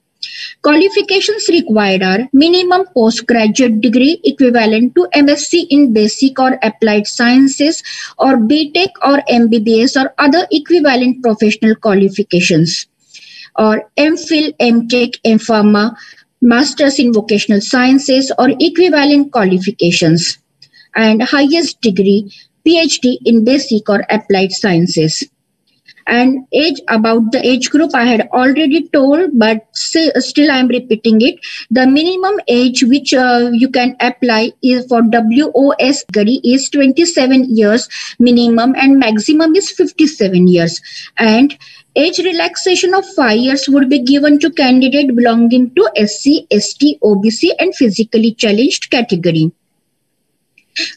Qualifications required are minimum postgraduate degree equivalent to msc in basic or applied sciences or btech or mbbs or other equivalent professional qualifications. Or MPhil, MTech, MPharma, Masters in Vocational Sciences, or equivalent qualifications, and highest degree, PhD in Basic or Applied Sciences. And age about the age group I had already told, but still, I'm repeating it. The minimum age which uh, you can apply is for WOS category is 27 years minimum and maximum is 57 years. And age relaxation of 5 years would be given to candidate belonging to SC, ST, OBC and physically challenged category.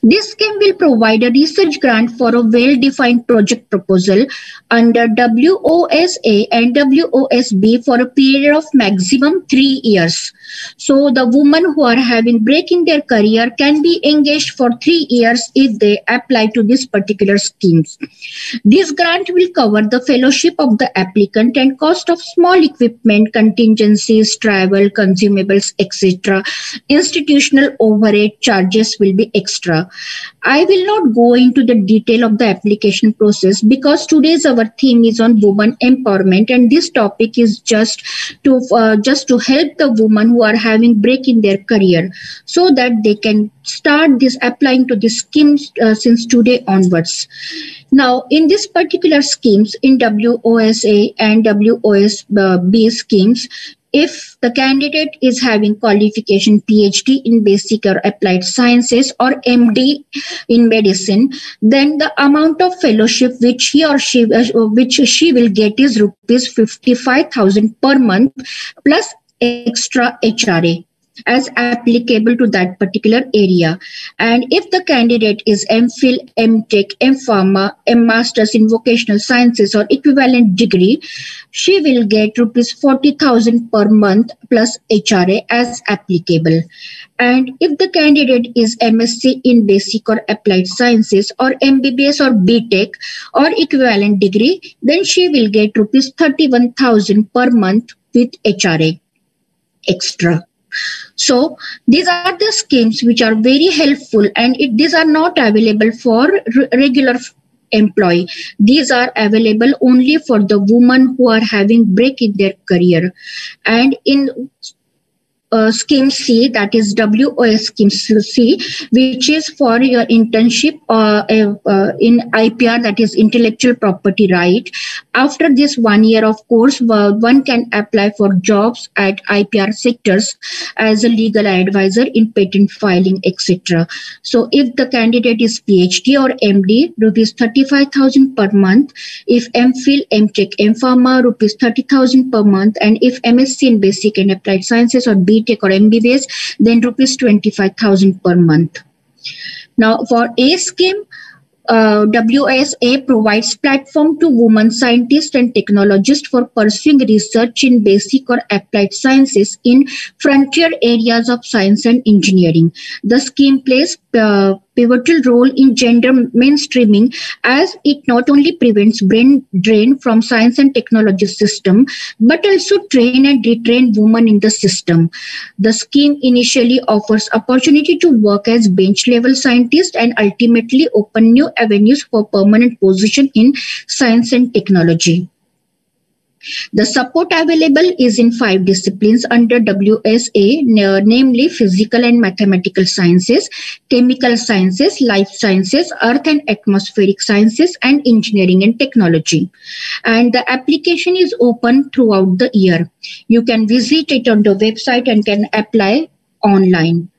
This scheme will provide a research grant for a well-defined project proposal under WOSA and WOSB for a period of maximum three years. So the women who are having break in their career can be engaged for three years if they apply to this particular schemes. This grant will cover the fellowship of the applicant and cost of small equipment, contingencies, travel, consumables, etc. Institutional overhead charges will be extra I will not go into the detail of the application process because today's our theme is on woman empowerment and this topic is just to uh, just to help the women who are having break in their career so that they can start this applying to the schemes uh, since today onwards. Now, in this particular schemes, in WOSA and WOSB schemes, if the candidate is having qualification phd in basic or applied sciences or md in medicine then the amount of fellowship which he or she uh, which she will get is rupees 55000 per month plus extra hra as applicable to that particular area. And if the candidate is MPhil, MTech, MPharma, M Masters in Vocational Sciences or equivalent degree, she will get rupees 40,000 per month plus HRA as applicable. And if the candidate is MSc in Basic or Applied Sciences or MBBS or BTech or equivalent degree, then she will get rupees 31,000 per month with HRA extra. So these are the schemes which are very helpful and it, these are not available for re- regular employee. These are available only for the women who are having break in their career. And in uh, scheme C, that is WOS scheme C, which is for your internship uh, uh, in IPR, that is intellectual property right. After this one year of course, one can apply for jobs at IPR sectors as a legal advisor in patent filing, etc. So if the candidate is PhD or MD, rupees 35,000 per month. If MPhil, MTech, MPharma, rupees 30,000 per month. And if MSc in basic and applied sciences or B Or MBBS, then rupees 25,000 per month. Now for A scheme, uh, WSA provides platform to women scientists and technologists for pursuing research in basic or applied sciences in frontier areas of science and engineering. The scheme plays uh, pivotal role in gender mainstreaming as it not only prevents brain drain from science and technology system but also train and retrain women in the system. The scheme initially offers opportunity to work as bench level scientist and ultimately open new avenues for permanent position in science and technology the support available is in five disciplines under WSA, namely physical and mathematical sciences, chemical sciences, life sciences, earth and atmospheric sciences, and engineering and technology. And the application is open throughout the year. You can visit it on the website and can apply online.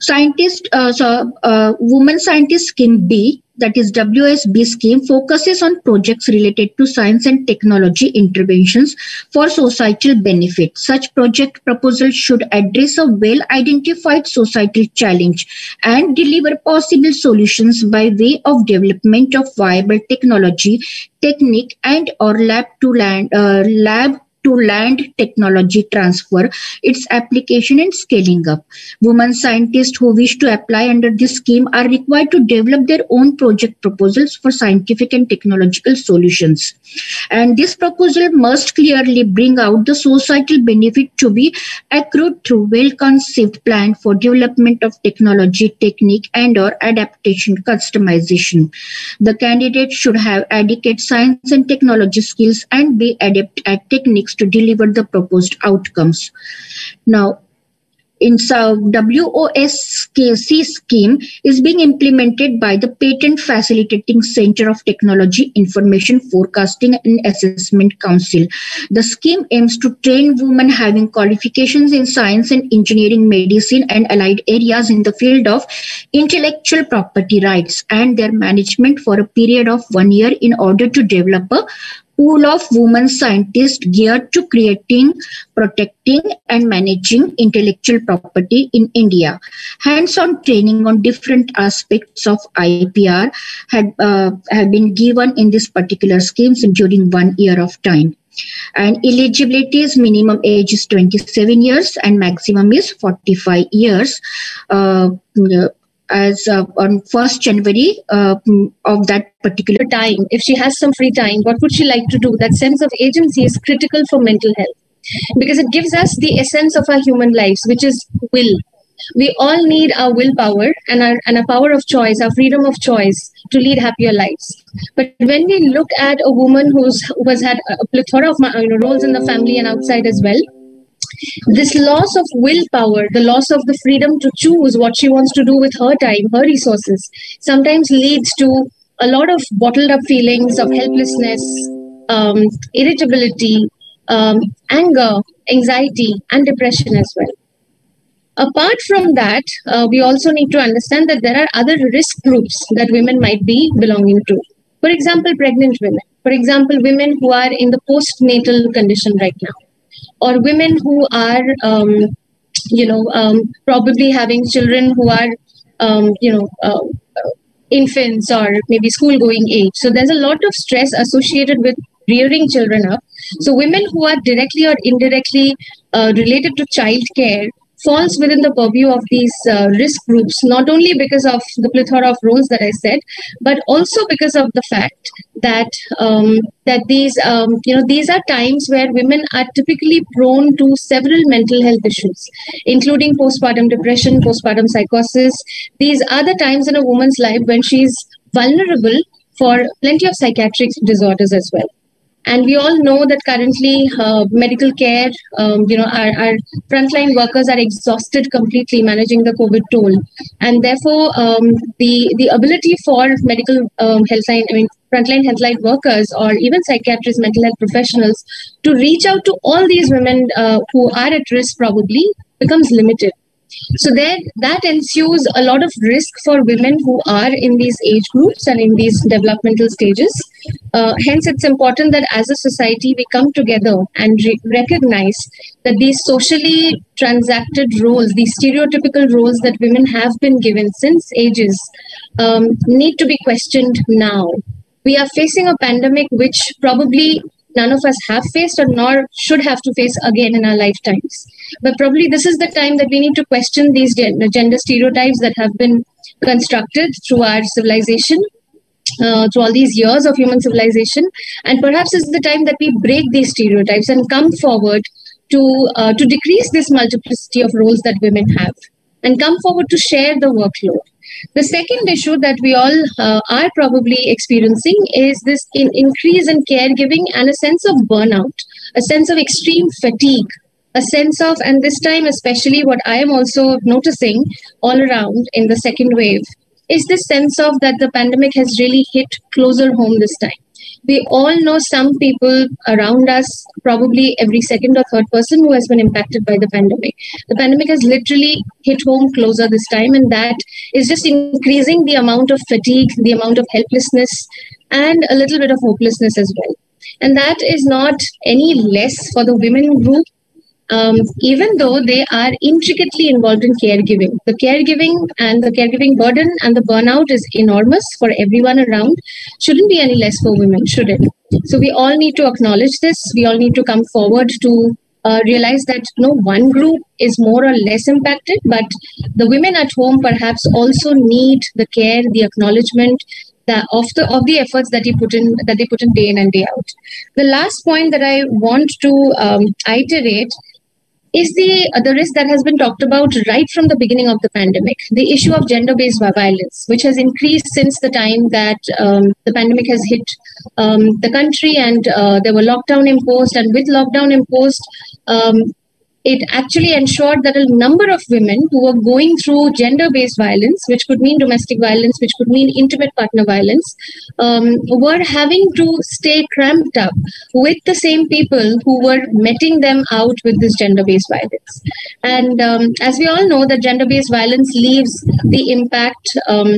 Scientist, uh, so uh, woman scientist scheme B that is WSB scheme focuses on projects related to science and technology interventions for societal benefit. Such project proposals should address a well identified societal challenge and deliver possible solutions by way of development of viable technology, technique and or lab to land, uh, lab to land technology transfer, its application and scaling up. Women scientists who wish to apply under this scheme are required to develop their own project proposals for scientific and technological solutions. And this proposal must clearly bring out the societal benefit to be accrued through well-conceived plan for development of technology, technique, and or adaptation customization. The candidate should have adequate science and technology skills and be adept at techniques to deliver the proposed outcomes. Now, in so WOSC scheme is being implemented by the Patent Facilitating Center of Technology Information Forecasting and Assessment Council. The scheme aims to train women having qualifications in science and engineering, medicine, and allied areas in the field of intellectual property rights and their management for a period of one year in order to develop a pool of women scientists geared to creating, protecting, and managing intellectual property in India. Hands-on training on different aspects of IPR had uh, have been given in this particular schemes during one year of time. And eligibility is minimum age is 27 years and maximum is 45 years. Uh, as uh, on 1st January uh, of that particular time. If she has some free time, what would she like to do? That sense of agency is critical for mental health because it gives us the essence of our human lives, which is will. We all need our willpower and our and our power of choice, our freedom of choice to lead happier lives. But when we look at a woman who's who has had a plethora of you know, roles in the family and outside as well, this loss of willpower, the loss of the freedom to choose what she wants to do with her time, her resources, sometimes leads to a lot of bottled up feelings of helplessness, um, irritability, um, anger, anxiety, and depression as well. Apart from that, uh, we also need to understand that there are other risk groups that women might be belonging to. For example, pregnant women. For example, women who are in the postnatal condition right now or women who are um, you know um, probably having children who are um, you know uh, infants or maybe school going age. So there's a lot of stress associated with rearing children up. So women who are directly or indirectly uh, related to child care falls within the purview of these uh, risk groups, not only because of the plethora of roles that I said, but also because of the fact that um, that these um, you know these are times where women are typically prone to several mental health issues, including postpartum depression, postpartum psychosis. These are the times in a woman's life when she's vulnerable for plenty of psychiatric disorders as well and we all know that currently uh, medical care um, you know our, our, frontline workers are exhausted completely managing the covid toll and therefore um, the the ability for medical um, health line i mean frontline health line workers or even psychiatrists mental health professionals to reach out to all these women uh, who are at risk probably becomes limited so there, that ensues a lot of risk for women who are in these age groups and in these developmental stages. Uh, hence, it's important that as a society we come together and re- recognize that these socially transacted roles, these stereotypical roles that women have been given since ages, um, need to be questioned now. We are facing a pandemic which probably none of us have faced or nor should have to face again in our lifetimes. But probably this is the time that we need to question these gender stereotypes that have been constructed through our civilization. Uh, through all these years of human civilization, and perhaps is the time that we break these stereotypes and come forward to uh, to decrease this multiplicity of roles that women have, and come forward to share the workload. The second issue that we all uh, are probably experiencing is this in increase in caregiving and a sense of burnout, a sense of extreme fatigue, a sense of, and this time especially what I am also noticing all around in the second wave, is this sense of that the pandemic has really hit closer home this time we all know some people around us, probably every second or third person who has been impacted by the pandemic. The pandemic has literally hit home closer this time, and that is just increasing the amount of fatigue, the amount of helplessness, and a little bit of hopelessness as well. And that is not any less for the women group um, even though they are intricately involved in caregiving. The caregiving and the caregiving burden and the burnout is enormous for everyone around. Shouldn't be any less for women, should it? So we all need to acknowledge this. We all need to come forward to uh, realize that no one group is more or less impacted, but the women at home perhaps also need the care, the acknowledgement, the, of the of the efforts that you put in that they put in day in and day out. The last point that I want to um, iterate is the uh, the risk that has been talked about right from the beginning of the pandemic the issue of gender based violence which has increased since the time that um, the pandemic has hit um, the country and uh, there were lockdown imposed and with lockdown imposed um, it actually ensured that a number of women who were going through gender based violence, which could mean domestic violence, which could mean intimate partner violence, um, were having to stay cramped up with the same people who were meting them out with this gender based violence. And um, as we all know, that gender based violence leaves the impact. Um,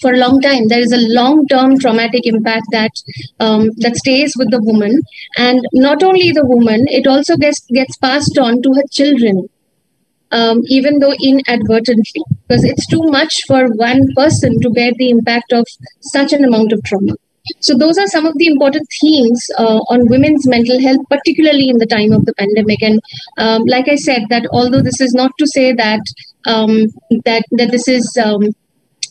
for a long time. There is a long term traumatic impact that um, that stays with the woman. And not only the woman it also gets gets passed on to her children um, even though inadvertently because it's too much for one person to bear the impact of such an amount of trauma. So those are some of the important themes uh, on women's mental health particularly in the time of the pandemic. And um, like i said that although this is not to say that um, that that this is um,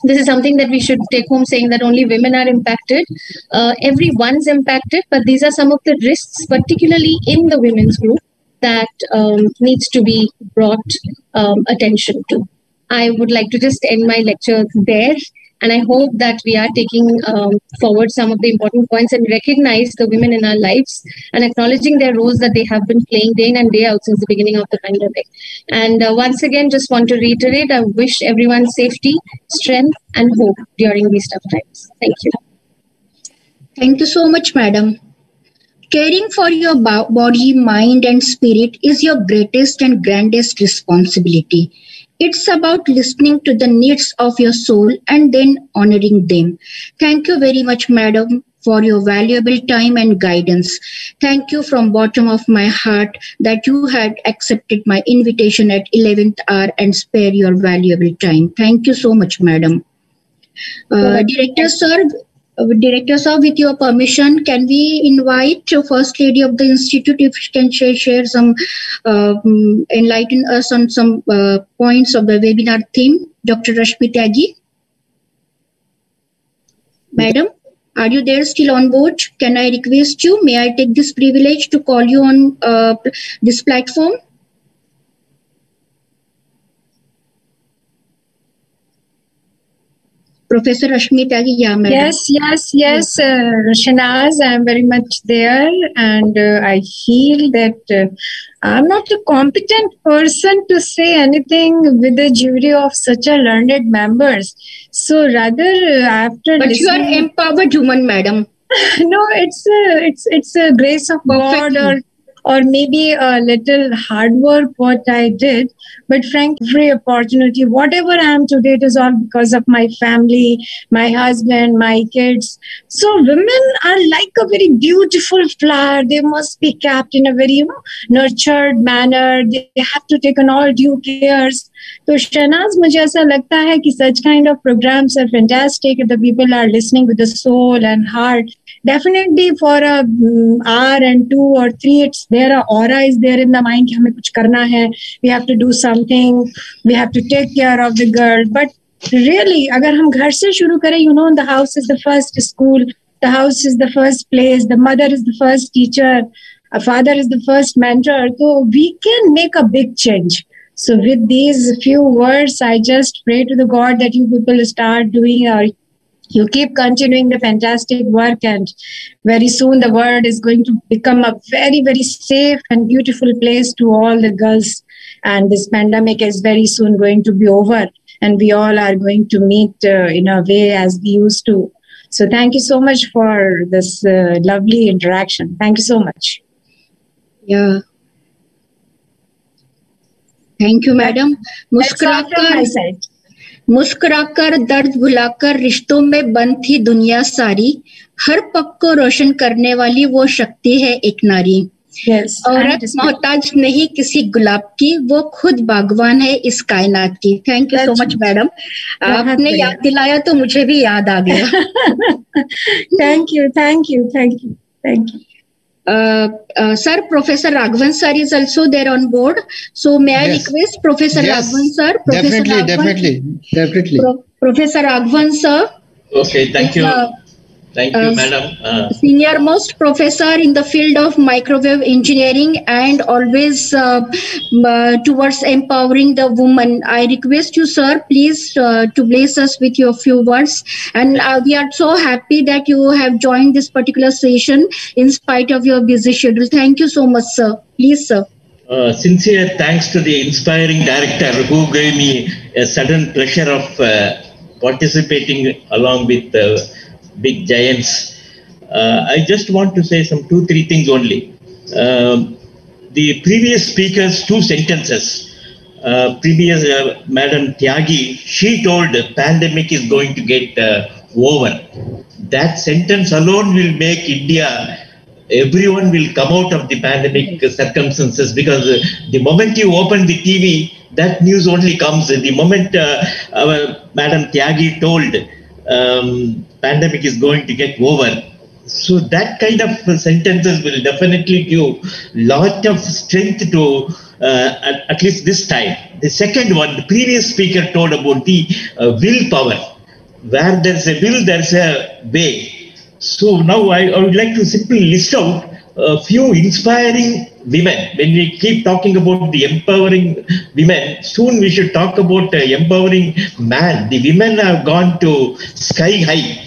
this is something that we should take home saying that only women are impacted. Uh, everyone's impacted but these are some of the risks particularly in the women's group that um, needs to be brought um, attention to. I would like to just end my lecture there and i hope that we are taking um, forward some of the important points and recognize the women in our lives and acknowledging their roles that they have been playing day in and day out since the beginning of the pandemic and uh, once again just want to reiterate i wish everyone safety strength and hope during these tough times thank you Thank you so much, madam. Caring for your bo- body, mind, and spirit is your greatest and grandest responsibility. It's about listening to the needs of your soul and then honoring them. Thank you very much, madam, for your valuable time and guidance. Thank you from bottom of my heart that you had accepted my invitation at 11th hour and spare your valuable time. Thank you so much, madam. Uh, Director sir, Director sir, with your permission, can we invite First Lady of the Institute if she can share, share some, uh, mm, enlighten us on some uh, points of the webinar theme, Dr. Rashmi Tyagi? Madam, are you there still on board? Can I request you? May I take this privilege to call you on uh, this platform? Professor Rashmi Tyagi, yeah, madam. Yes, yes, yes, uh, Shahnaz, I'm very much there, and uh, I feel that uh, I'm not a competent person to say anything with a jury of such a learned members. So rather, uh, after But you are empowered woman, madam. no, it's a, it's it's a grace of God, or or maybe a little hard work what I did. But frank, every opportunity, whatever I am today, it is all because of my family, my husband, my kids. So women are like a very beautiful flower. They must be kept in a very you know nurtured manner. They have to take on all due cares. तो शहनाज मुझे ऐसा लगता है कि such kind of programs are fantastic if the people are listening with the soul and heart definitely for a mm, hour and two or three it's there a aura is there in the mind कि हमें कुछ करना है we have to do something we have to take care of the girl but really अगर हम घर से शुरू करें you know the house is the first school the house is the first place the mother is the first teacher a father is the first mentor so we can make a big change so with these few words i just pray to the god that you people start doing or you keep continuing the fantastic work and very soon the world is going to become a very very safe and beautiful place to all the girls. And this pandemic is very soon going to be over and we all are going to meet uh, in a way as we used to. So thank you so much for this uh, lovely interaction. Thank you so much. Yeah. Thank you madam. Muskrat मुस्कुराकर दर्द भुलाकर रिश्तों में बंद थी दुनिया सारी। हर पग को रोशन करने वाली वो शक्ति है एक नारी। Yes, औरत मोहताज नहीं किसी गुलाब की वो खुद बागवान है इस कायनात की। Thank you so much madam आपने याद दिलाया तो मुझे भी याद आ गया। Thank you thank you thank you thank you. Uh, uh, sir, Professor Raghavan sir is also there on board. So may I Yes. request Professor Yes, Raghavan sir, Professor Definitely, Raghavan, definitely, definitely. Pro- Professor Raghavan sir, Okay, thank you. Uh, Thank you, uh, madam. Uh, senior most professor in the field of microwave engineering and always uh, uh, towards empowering the woman. I request you, sir, please uh, to bless us with your few words. And uh, we are so happy that you have joined this particular session in spite of your busy schedule. Thank you so much, sir. Please, sir. Uh, sincere thanks to the inspiring director who gave me a sudden pleasure of uh, participating along with uh, big giants. Uh, I just want to say some two, three things only. Um, the previous speaker's two sentences. Uh, previous uh, Madam Tyagi, she told the pandemic is going to get uh, over. That sentence alone will make India everyone will come out of the pandemic circumstances because uh, the moment you open the TV, that news only comes. The moment uh, our Madam Tyagi told um, pandemic is going to get over, so that kind of sentences will definitely give lot of strength to uh, at, at least this time. The second one, the previous speaker told about the uh, willpower. Where there's a will, there's a way. So now I, I would like to simply list out a few inspiring women. When we keep talking about the empowering women, soon we should talk about uh, empowering man. The women have gone to sky high.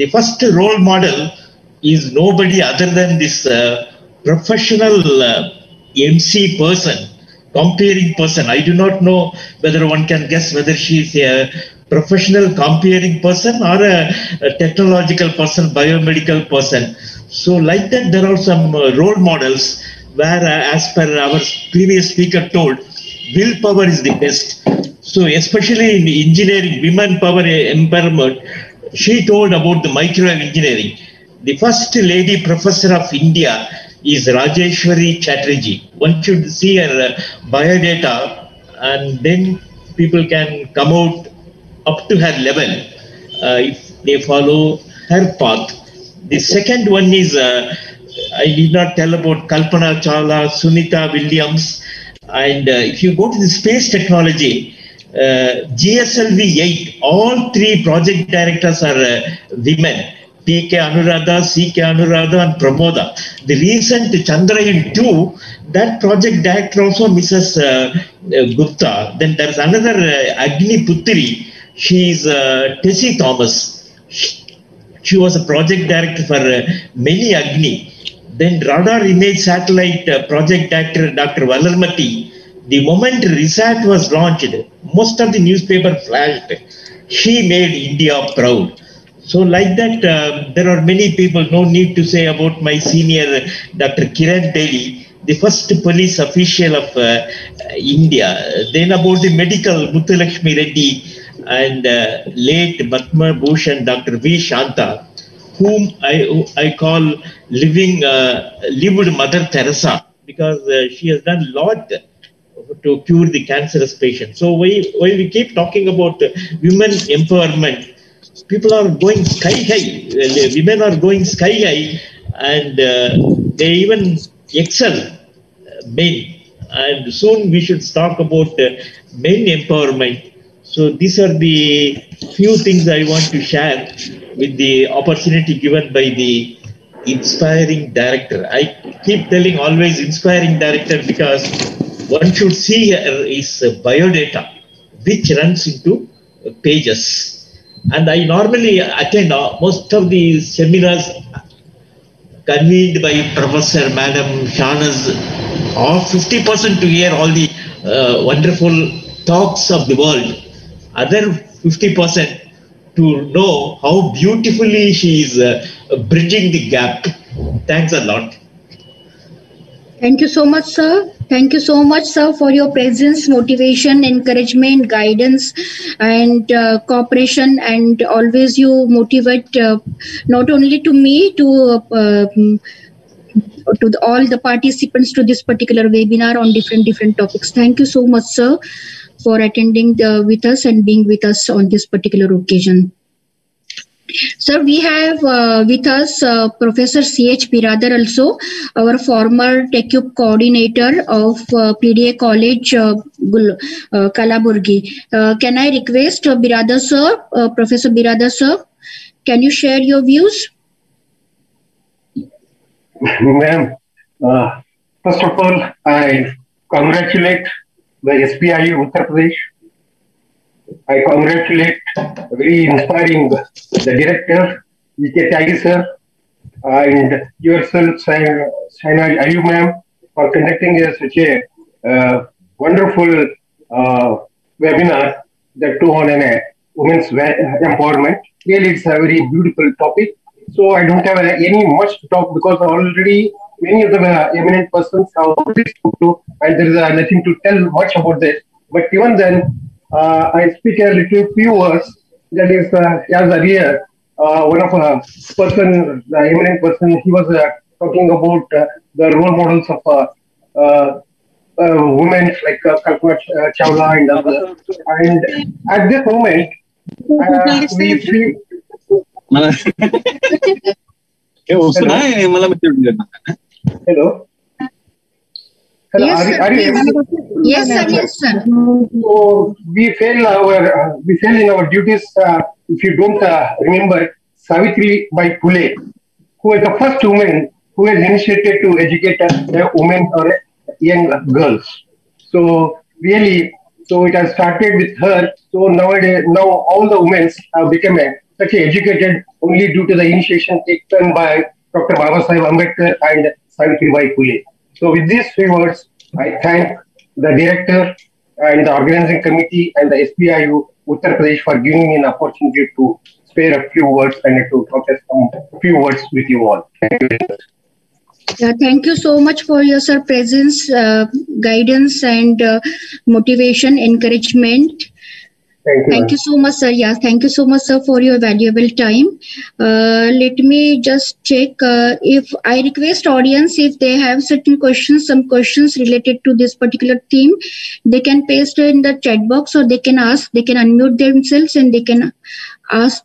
The first role model is nobody other than this uh, professional uh, MC person, comparing person. I do not know whether one can guess whether she is a professional comparing person or a, a technological person, biomedical person. So, like that, there are some uh, role models where, uh, as per our previous speaker told, willpower is the best. So, especially in engineering, women power empowerment, she told about the microwave engineering. The first lady professor of India is Rajeshwari Chatterjee. One should see her uh, biodata and then people can come out up to her level uh, if they follow her path. The second one is uh, I did not tell about Kalpana Chawla, Sunita Williams, and uh, if you go to the space technology, GSLV 8, all three project directors are uh, women. PK Anuradha, CK Anuradha, and Pramoda. The recent Chandrayaan 2, that project director also Mrs. Uh, uh, Gupta. Then there's another uh, Agni Putri. She is uh, Tessie Thomas. She was a project director for uh, many Agni. Then radar image satellite uh, project director Dr. Valarmathi. The moment RISAT was launched, most of the newspaper flashed. She made India proud. So, like that, uh, there are many people. No need to say about my senior, Dr. Kiran Bedi, the first police official of uh, India. Then about the medical, Muthulakshmi Reddy, and uh, late Padma Bhushan, Dr. V. Shanta, whom I, I call living, uh, lived Mother Teresa, because uh, she has done a lot to cure the cancerous patient. So, while, we keep talking about women empowerment, people are going sky high. Women are going sky high, and uh, they even excel uh, men. And soon we should talk about uh, men empowerment. So these are the few things I want to share with the opportunity given by the inspiring director. I keep telling always inspiring director because one should see her is biodata, which runs into pages and I normally attend most of the seminars convened by Professor Madam Shahnaz, or 50% to hear all the uh, wonderful talks of the world, other 50% to know how beautifully she is uh, bridging the gap. Thanks a lot. Thank you so much, sir. Thank you so much, sir, for your presence, motivation, encouragement, guidance, and uh, cooperation. And always you motivate uh, not only to me, to uh, to the, all the participants to this particular webinar on different different topics. Thank you so much, sir, for attending the, with us and being with us on this particular occasion. Sir, we have uh, with us uh, Professor C.H. Biradar also, our former TEQIP coordinator of uh, PDA College, uh, uh, Kalaburagi. Uh, can I request uh, Biradar sir, uh, Professor Biradar sir, can you share your views? Ma'am, first of all, I congratulate the SPI Uttar Pradesh. I congratulate very inspiring the director, V.K. Sir, and yourself, Shahnaz Ayub ma'am, for conducting such a uh, wonderful uh, webinar that too on an, uh, women's empowerment. Really, it's a very beautiful topic. So I don't have uh, any much to talk because already many of the uh, eminent persons have already spoken to, and there is uh, nothing to tell much about this. But even then, uh, I speak a little few words. That is, uh, as earlier, uh, one of a person, the eminent person, he was uh, talking about uh, the role models of uh, women like uh, Kalpana Chawla and others. And at this moment, we feel. Hello. Yes, are, sir, are you. Yes, sir, yes, sir. So we fail our uh, we fail in our duties uh, if you don't uh, remember Savitri Bai Phule, who was the first woman who was initiated to educate uh, women or young girls. So really, so it has started with her. So nowadays, now all the women have become such educated only due to the initiation taken by Dr. Baba Sahib Ambedkar and Savitri Bai Phule. So with these three words, I thank the director and the organizing committee and the SPIU Uttar Pradesh for giving me an opportunity to spare a few words and to talk some few words with you all. Thank you. Yeah, thank you so much for your sir presence, uh, guidance, and uh, motivation, encouragement. Thank you. Thank you so much, sir. Yeah, thank you so much, sir, for your valuable time. Uh, let me just check uh, if I request audience if they have certain questions, some questions related to this particular theme, they can paste in the chat box or they can ask. They can unmute themselves and they can ask.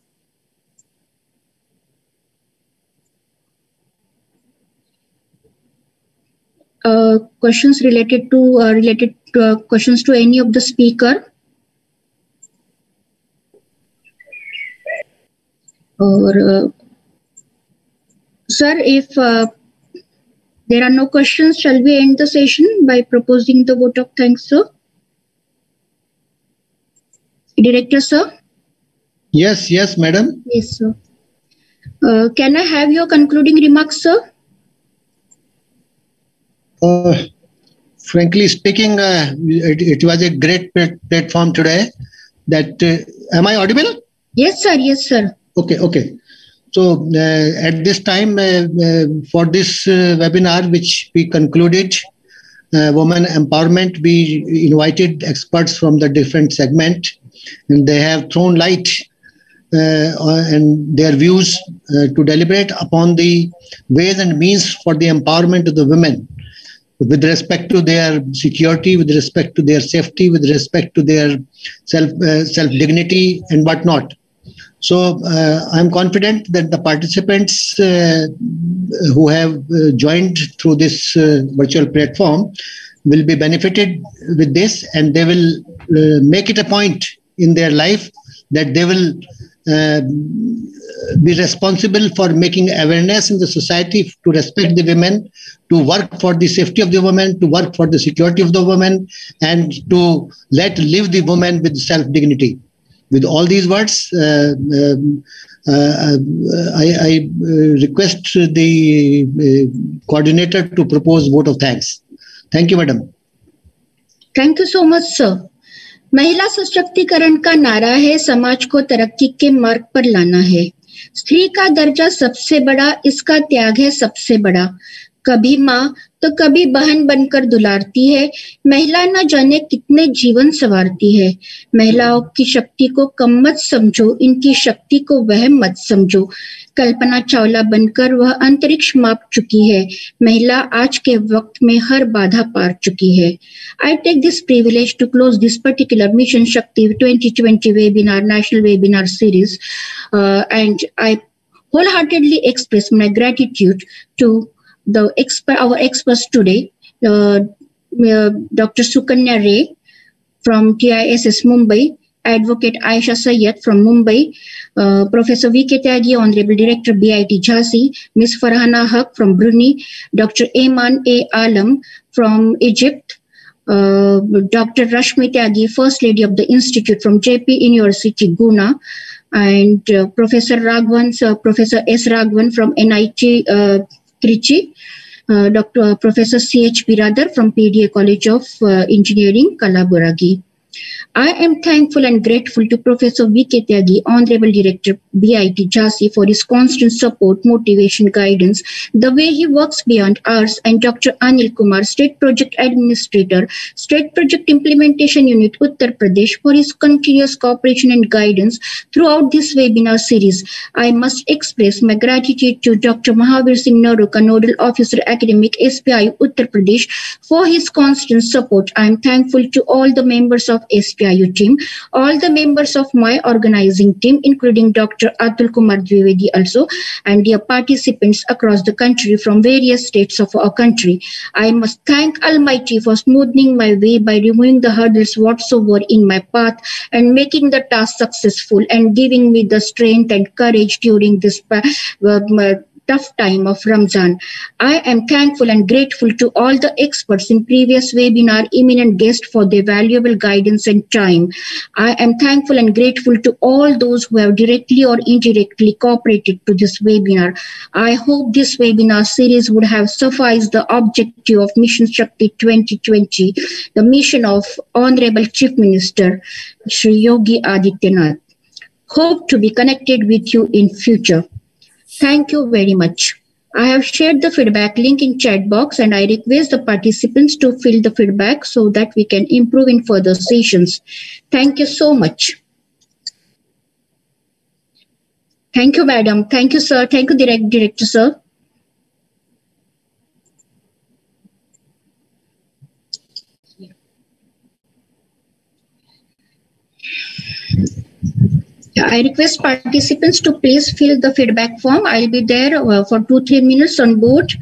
Uh, questions related to uh, related to, uh, questions to any of the speaker. Or uh, sir if uh, there are no questions shall we end the session by proposing the vote of thanks sir director sir Yes, yes, madam. yes sir uh, can i have your concluding remarks sir Uh, frankly speaking, uh, it, it was a great platform today. That uh, am I audible? yes sir yes sir Okay, okay. So uh, at this time, uh, uh, for this webinar, which we concluded, women empowerment, we invited experts from the different segment, and they have thrown light uh, and their views uh, to deliberate upon the ways and means for the empowerment of the women with respect to their security, with respect to their safety, with respect to their self uh, self dignity and whatnot. So uh, I'm confident that the participants uh, who have uh, joined through this uh, virtual platform will be benefited with this, and they will uh, make it a point in their life that they will uh, be responsible for making awareness in the society to respect the women, to work for the safety of the women, to work for the security of the women, and to let live the woman with self dignity with all these words, uh, um, uh, I, I uh, request the uh, coordinator to propose vote of thanks. Thank you, madam. Thank you so much sir महिला सशक्तिकरण का नारा है समाज को तरक्की के मार्ग पर लाना है स्त्री का दर्जा सबसे बड़ा इसका त्याग है सबसे बड़ा कभी माँ तो कभी बहन बनकर दुलारती है। महिला न जाने कितने जीवन संवारती है। महिलाओं की शक्ति को कम मत समझो, इनकी शक्ति को वह मत समझो। कल्पना चावला बनकर वह अंतरिक्ष माप चुकी है। महिला आज के वक्त में हर बाधा पार चुकी है। I take this privilege to close this particular mission Shakti 2020 webinar national webinar series and I i wholeheartedly express my gratitude to the expert our experts today uh, uh, dr sukanya ray from tiss mumbai advocate aisha Saeed from mumbai uh, professor vk tyagi honorable director bit jhansi miss farhana haq from brunei dr ayman a alam from egypt uh, Dr. Rashmi Tyagi, First Lady of the Institute from JP University, Guna, and uh, Professor Raghavan, Professor S. Raghavan from NIT uh, Trichy, uh, Dr. uh, Professor C.H. Biradar from PDA College of uh, Engineering, Kalaburagi. I am thankful and grateful to Professor V.K. Tyagi, Honorable Director, BIT Jhansi, for his constant support, motivation, guidance, the way he works beyond hours, and Dr. Anil Kumar, State Project Administrator, State Project Implementation Unit, Uttar Pradesh, for his continuous cooperation and guidance throughout this webinar series. I must express my gratitude to Dr. Mahavir Singh Naruka, Nodal Officer Academic, SPI, Uttar Pradesh, for his constant support. I am thankful to all the members of Team, all the members of my organizing team, including Dr. Atul Kumar Dwivedi also, and their participants across the country from various states of our country. I must thank Almighty for smoothing my way by removing the hurdles whatsoever in my path and making the task successful and giving me the strength and courage during this uh, uh, tough time of Ramzan. I am thankful and grateful to all the experts in previous webinar, eminent guests for their valuable guidance and time. I am thankful and grateful to all those who have directly or indirectly cooperated to this webinar. I hope this webinar series would have sufficed the objective of Mission Shakti 2020, the mission of Honorable Chief Minister Sri Yogi Adityanath. Hope to be connected with you in future. Thank you very much. I have shared the feedback link in chat box and I request the participants to fill the feedback so that we can improve in further sessions. Thank you so much. Thank you, madam. Thank you, sir. Thank you, direct director, sir. I request participants to please fill the feedback form. I'll be there uh, for two, three minutes on board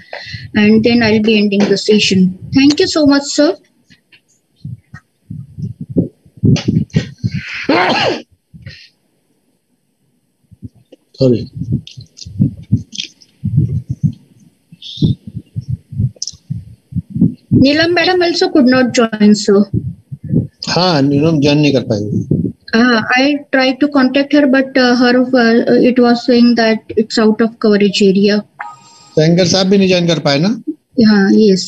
and then I'll be ending the session. Thank you so much, sir. Sorry. Neelam madam also could not join, sir. हाँ नीलम join नहीं कर पाएगी Uh, I tried to contact her, but uh, her uh, it was saying that it's out of coverage area. Banker साहब भी नहीं join कर पाए ना Yeah, yes.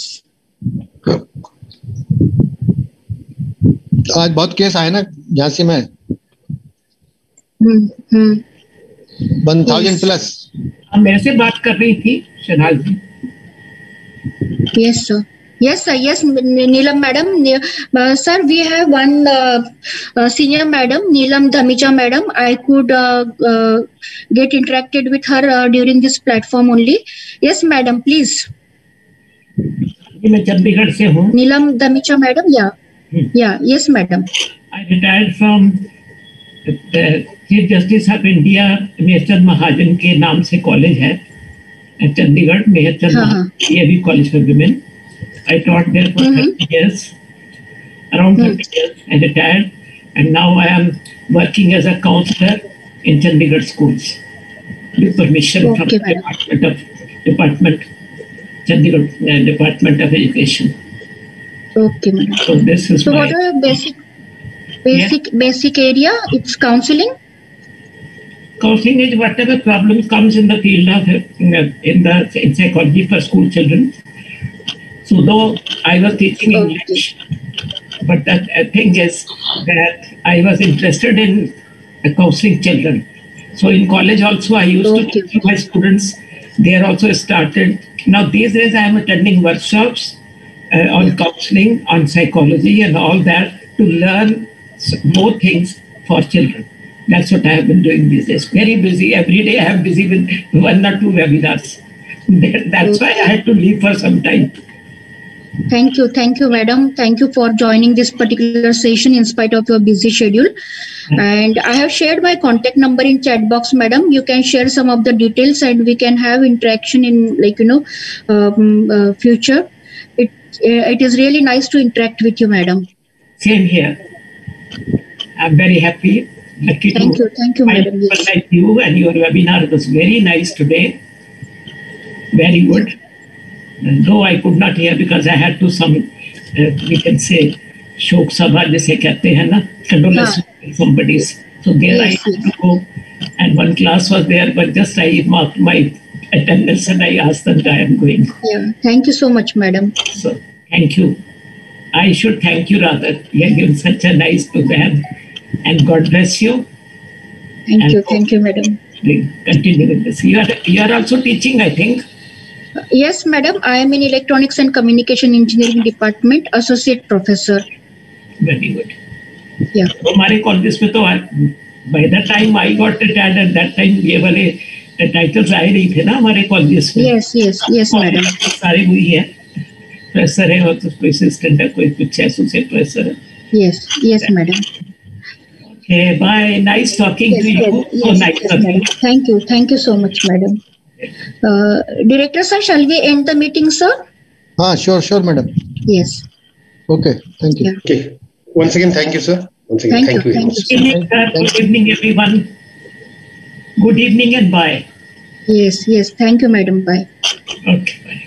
आज बहुत केस आए ना झांसी में Hmm, hmm. One thousand plus मेरे से बात कर रही थी शहनाज जी Yes, sir. Yes, sir. Yes, Neelam madam. Uh, sir, we have one uh, uh, senior madam, Neelam Dhamija madam. I could uh, uh, get interacted with her uh, during this platform only. Yes, madam, please. मैं चंडीगढ़ से हूँ Neelam Dhamija madam. Yeah. Yeah. Yes, madam. I retired from the chief justice of India Mehrchand Mahajan के नाम से college है चंडीगढ़ मेहरचंद हाँ, हाँ। ये भी college for women I taught there for mm-hmm. 30 years, around mm-hmm. 30 years. I retired, and now I am working as a counselor in Chandigarh schools with permission okay, from the. Department of Department Chandigarh uh, Department of Education. Okay, madam. So this is so my, what are basic basic yeah. basic area? It's counseling. Counseling is whatever problem comes in the field of uh, in, the, in psychology for school children. So though I was teaching English, but the thing is that I was interested in counseling children. So in college also I used to teach my students. They are also started now these days I am attending workshops uh, on counseling, on psychology, and all that to learn more things for children. That's what I have been doing these days. Very busy. Every day I am busy with one or two webinars. That's why I had to leave for some time. Thank you. Thank you, madam. Thank you for joining this particular session in spite of your busy schedule. And I have shared my contact number in chat box, madam. You can share some of the details and we can have interaction in like, you know, um, uh, future. It, uh, it is really nice to interact with you, madam. Same here. I'm very happy. Lucky Thank you. Thank you, madam. people like you and your webinar was very nice today. Very good. Though I could not hear because I had to some, uh, we can say, shok sabha जिसे कहते हैं ना, with somebody's. So there I had to go, and one class was there, but just I marked my attendance and I asked them I am going. Yeah. Thank you so much, madam. So thank you. I should thank you rather. You have given such a nice program and God bless you. Thank And you. Thank you, madam. Continue with this. You are, you are also teaching, I think. Yes, madam. I am in Electronics and Communication Engineering Department, Associate Professor. Very good. Yeah. तो हमारे college में तो by the time I got retired at that time ये वाले titles आए नहीं थे ना हमारे कॉलेज में Yes, yes, yes, madam. सारे वही है प्रोफेसर है और तो कोई असिस्टेंट है कोई कुछ एसोसिएट प्रोफेसर है Yes, yes, madam. Okay, bye. Nice talking Yes, to you. yes, so yes, nice yes, talking. madam. Thank you. Thank you so much, madam. Uh, Director sir, shall we end the meeting, sir? Ah, sure, sure, madam. Yes. Okay, thank you. Okay. Once again, thank you, sir. Once again, Thank thank, you, you thank you. Good evening, sir. Good evening, everyone. Good evening and bye. Yes, yes. Thank you, madam. Bye. Okay, bye.